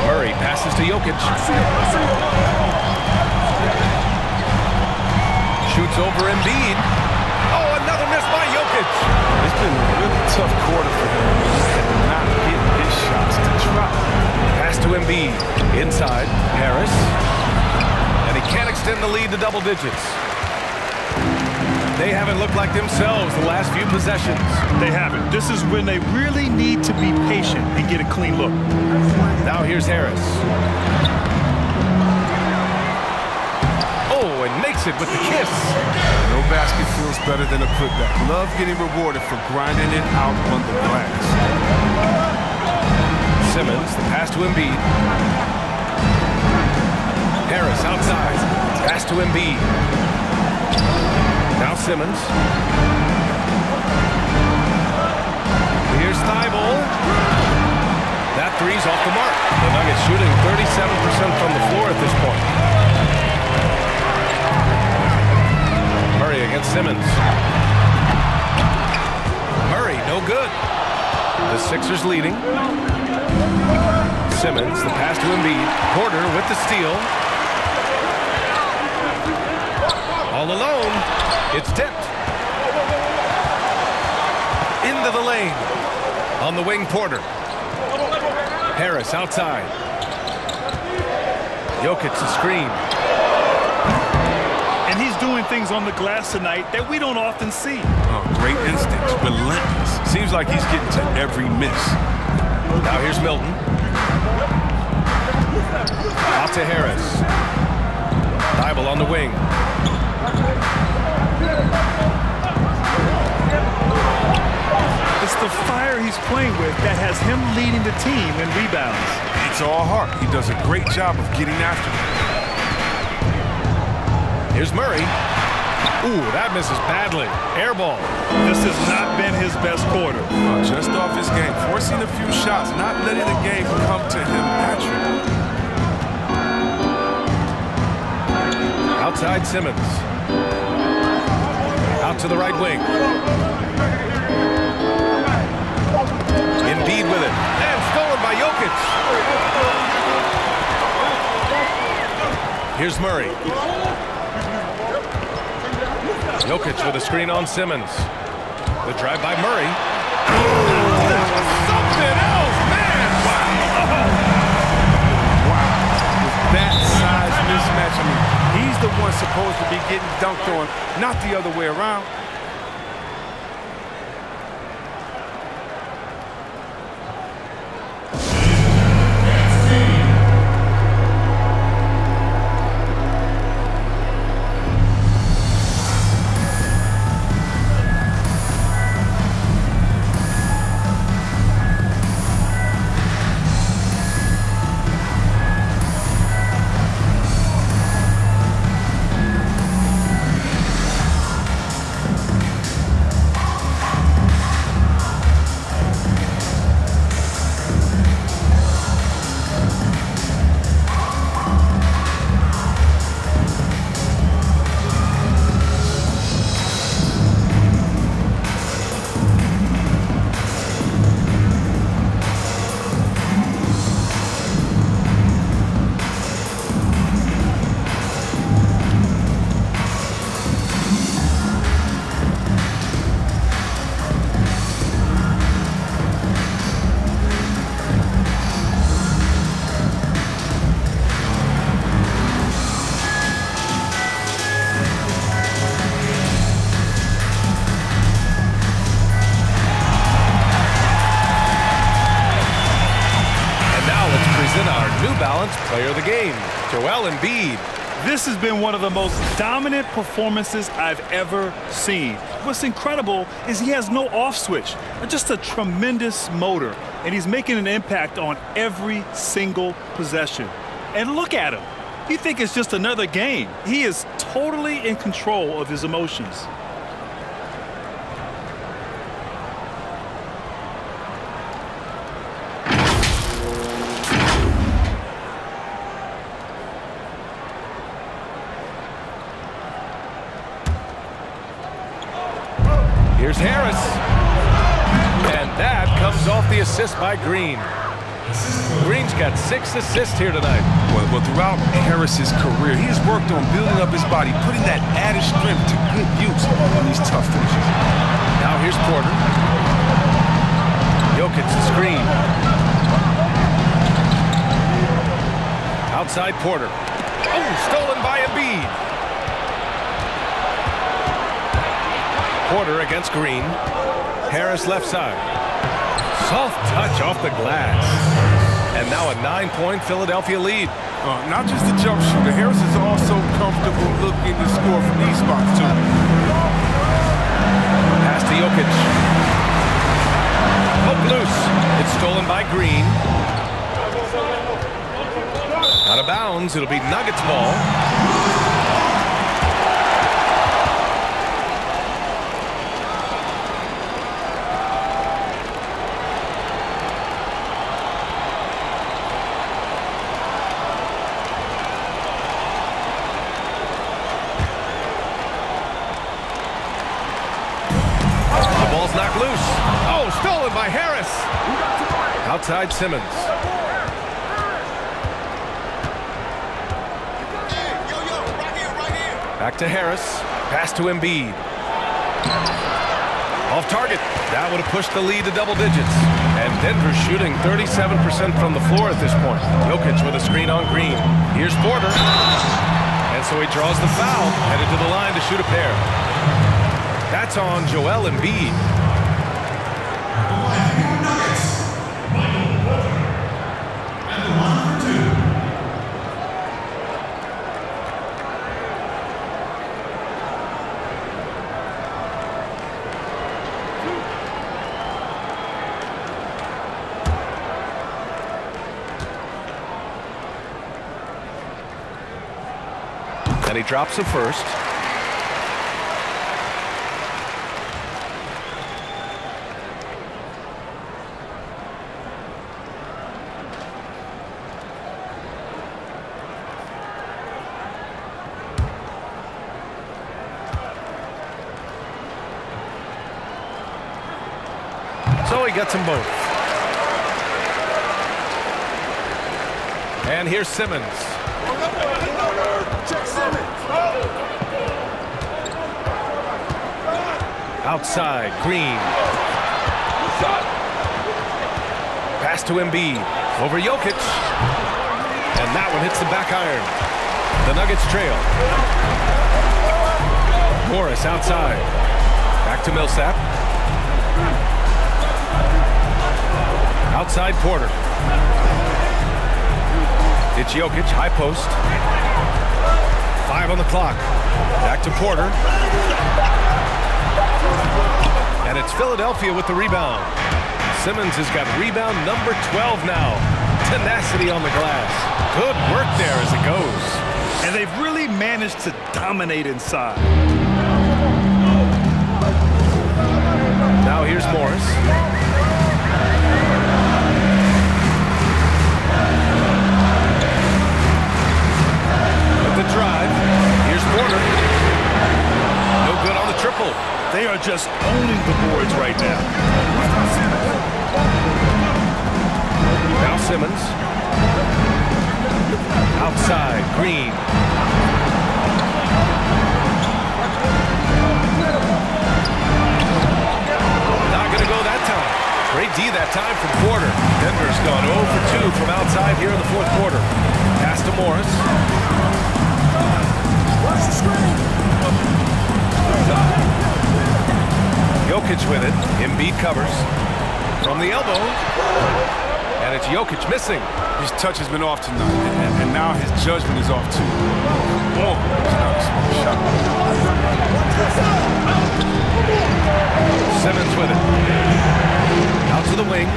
Murray passes to Jokic. Shoots over Embiid. Oh, another miss by Jokic. It's been a really tough quarter for him. And not getting his shots to try. Pass to Embiid. Inside, Harris. And he can't extend the lead to double digits. They haven't looked like themselves the last few possessions. They haven't. This is when they really need to be patient and get a clean look. Now here's Harris. Makes it with the kiss. No basket feels better than a putback. Love getting rewarded for grinding it out on the glass. Simmons, the pass to Embiid. Harris outside. Pass to Embiid. Now Simmons. Here's Thybulle. That three's off the mark. The Nuggets shooting 37% from the floor at this point. Against Simmons. Murray, no good. The Sixers leading. Simmons, the pass to Embiid. Porter with the steal. All alone. It's tipped. Into the lane. On the wing, Porter. Harris outside. Jokic the screen. And he's doing things on the glass tonight that we don't often see. Oh, great instincts, relentless. Seems like he's getting to every miss. Now here's Milton. Out to Harris. Thybulle on the wing. It's the fire he's playing with that has him leading the team in rebounds. It's all heart. He does a great job of getting after it. Here's Murray. Ooh, that misses badly. Air ball. This has not been his best quarter. Uh, just off his game, forcing a few shots, not letting the game come to him naturally. Outside Simmons. Out to the right wing. Embiid with it. And stolen by Jokic. Here's Murray. Jokic with a screen on Simmons. The drive by Murray. Something else, man! That size mismatch, I mean, he's the one supposed to be getting dunked on, not the other way around. This has been one of the most dominant performances I've ever seen. What's incredible is he has no off switch, just a tremendous motor, and he's making an impact on every single possession. And look at him. You think it's just another game. He is totally in control of his emotions. Assists here tonight. Well, well, throughout Harris's career, he has worked on building up his body, putting that added strength to good use on these tough finishes. Now here's Porter. Jokic the screen. Outside Porter. Oh, stolen by Embiid. Porter against Green. Harris left side. Soft touch off the glass. And now a nine-point Philadelphia lead. Uh, not just the jump shooter, Harris is also comfortable looking to score from these spots, too. Pass to Jokic. Hook loose. It's stolen by Green. Out of bounds. It'll be Nuggets ball. Simmons. Back to Harris. Pass to Embiid. Off target. That would have pushed the lead to double digits. And Denver's shooting 37% from the floor at this point. Jokic with a screen on Green. Here's Porter. And so he draws the foul, headed to the line to shoot a pair. That's on Joel Embiid. And he drops the first. Gets them both. And here's Simmons. Outside, Green. Pass to Embiid. Over Jokic. And that one hits the back iron. The Nuggets trail. Morris outside. Back to Millsap. Outside Porter. It's Jokic, high post. Five on the clock. Back to Porter. And it's Philadelphia with the rebound. Simmons has got rebound number 12 now. Tenacity on the glass. Good work there as it goes. And they've really managed to dominate inside. Now here's Morris. Drive. Here's Porter. No good on the triple. They are just owning the boards right now. Now Simmons. Outside, Green. Not going to go that time. Great D that time from Porter. Denver's gone 0 for 2 from outside here in the fourth quarter. Pass to Morris. Jokic with it. Embiid covers. From the elbow. And it's Jokic missing. His touch has been off tonight, and, and now his judgment is off too. Oh, it's not a smart shot. Simmons with it. Out to the wing.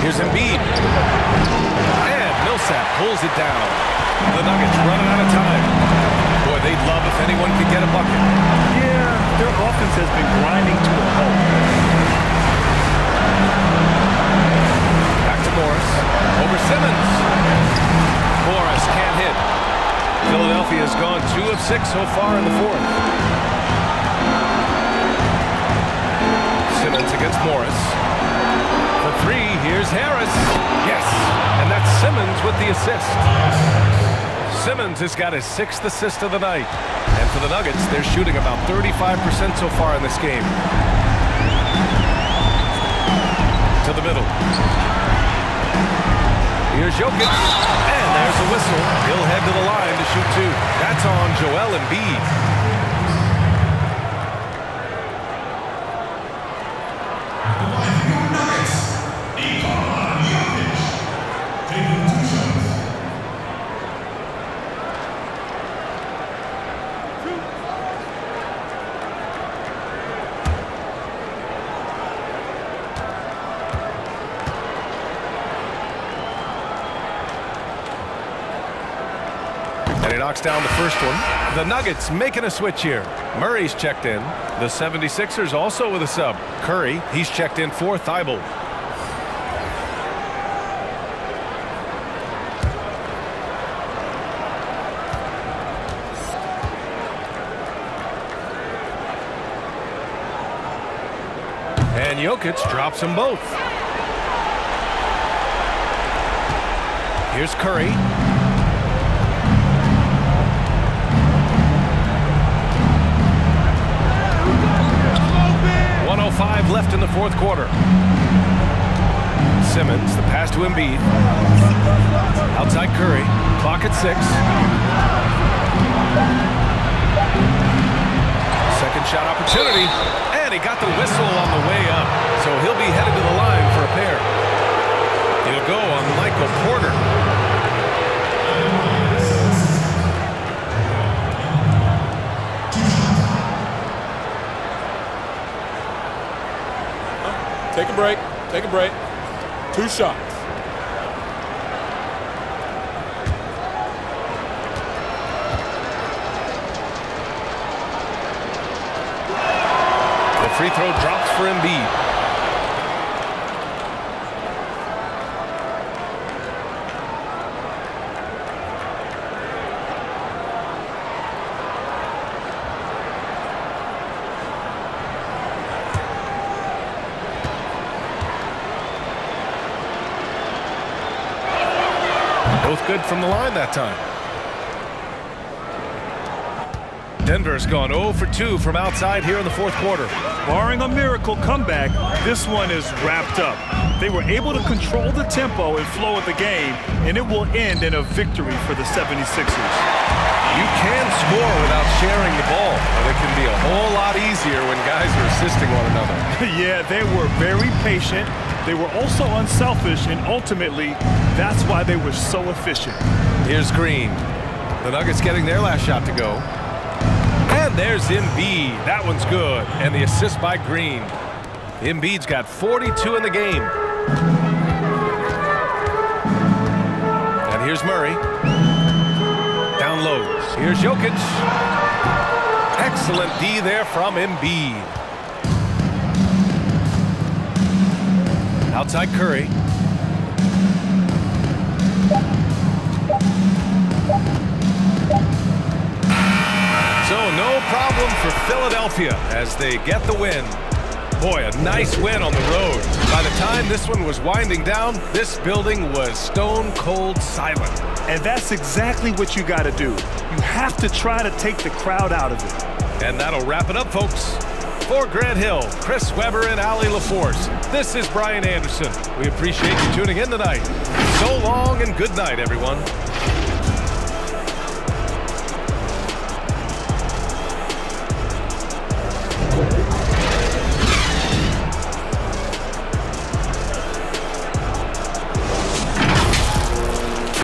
Here's Embiid. And Millsap pulls it down. The Nuggets running out of time. Boy, they'd love if anyone could get a bucket. Yeah, their offense has been grinding to a halt. Back to Morris. Over Simmons. Morris can't hit. Philadelphia has gone two of six so far in the fourth. Simmons against Morris. For three, here's Harris. Yes, and that's Simmons with the assist. Simmons has got his sixth assist of the night. And for the Nuggets, they're shooting about 35% so far in this game. To the middle. Here's Jokic. And there's a whistle. He'll head to the line to shoot two. That's on Joel Embiid. Knocks down the first one. The Nuggets making a switch here. Murray's checked in. The 76ers also with a sub. Curry, he's checked in for Thybulle. And Jokic drops them both. Here's Curry. Left in the fourth quarter. Simmons, the pass to Embiid. Outside Curry. Clock at six. Second shot opportunity. And he got the whistle on the way up. So he'll be headed to the line for a pair. break. Take a break. Two shots. The free throw drops for Embiid. Good from the line that time. Denver's gone 0 for 2 from outside here in the fourth quarter. Barring a miracle comeback, this one is wrapped up. They were able to control the tempo and flow of the game, and it will end in a victory for the 76ers. You can score without sharing the ball, but it can be a whole lot easier when guys are assisting one another. yeah, they were very patient. They were also unselfish, and ultimately, that's why they were so efficient. Here's Green. The Nuggets getting their last shot to go. And there's Embiid. That one's good. And the assist by Green. Embiid's got 42 in the game. And here's Murray. Down low. Here's Jokic. Excellent D there from Embiid. Outside Curry. So no problem for Philadelphia as they get the win. Boy, a nice win on the road. By the time this one was winding down, this building was stone cold silent. And that's exactly what you got to do. You have to try to take the crowd out of it. And that'll wrap it up, folks. For Grant Hill, Chris Webber, and Allie LaForce, this is Brian Anderson. We appreciate you tuning in tonight. So long and good night, everyone.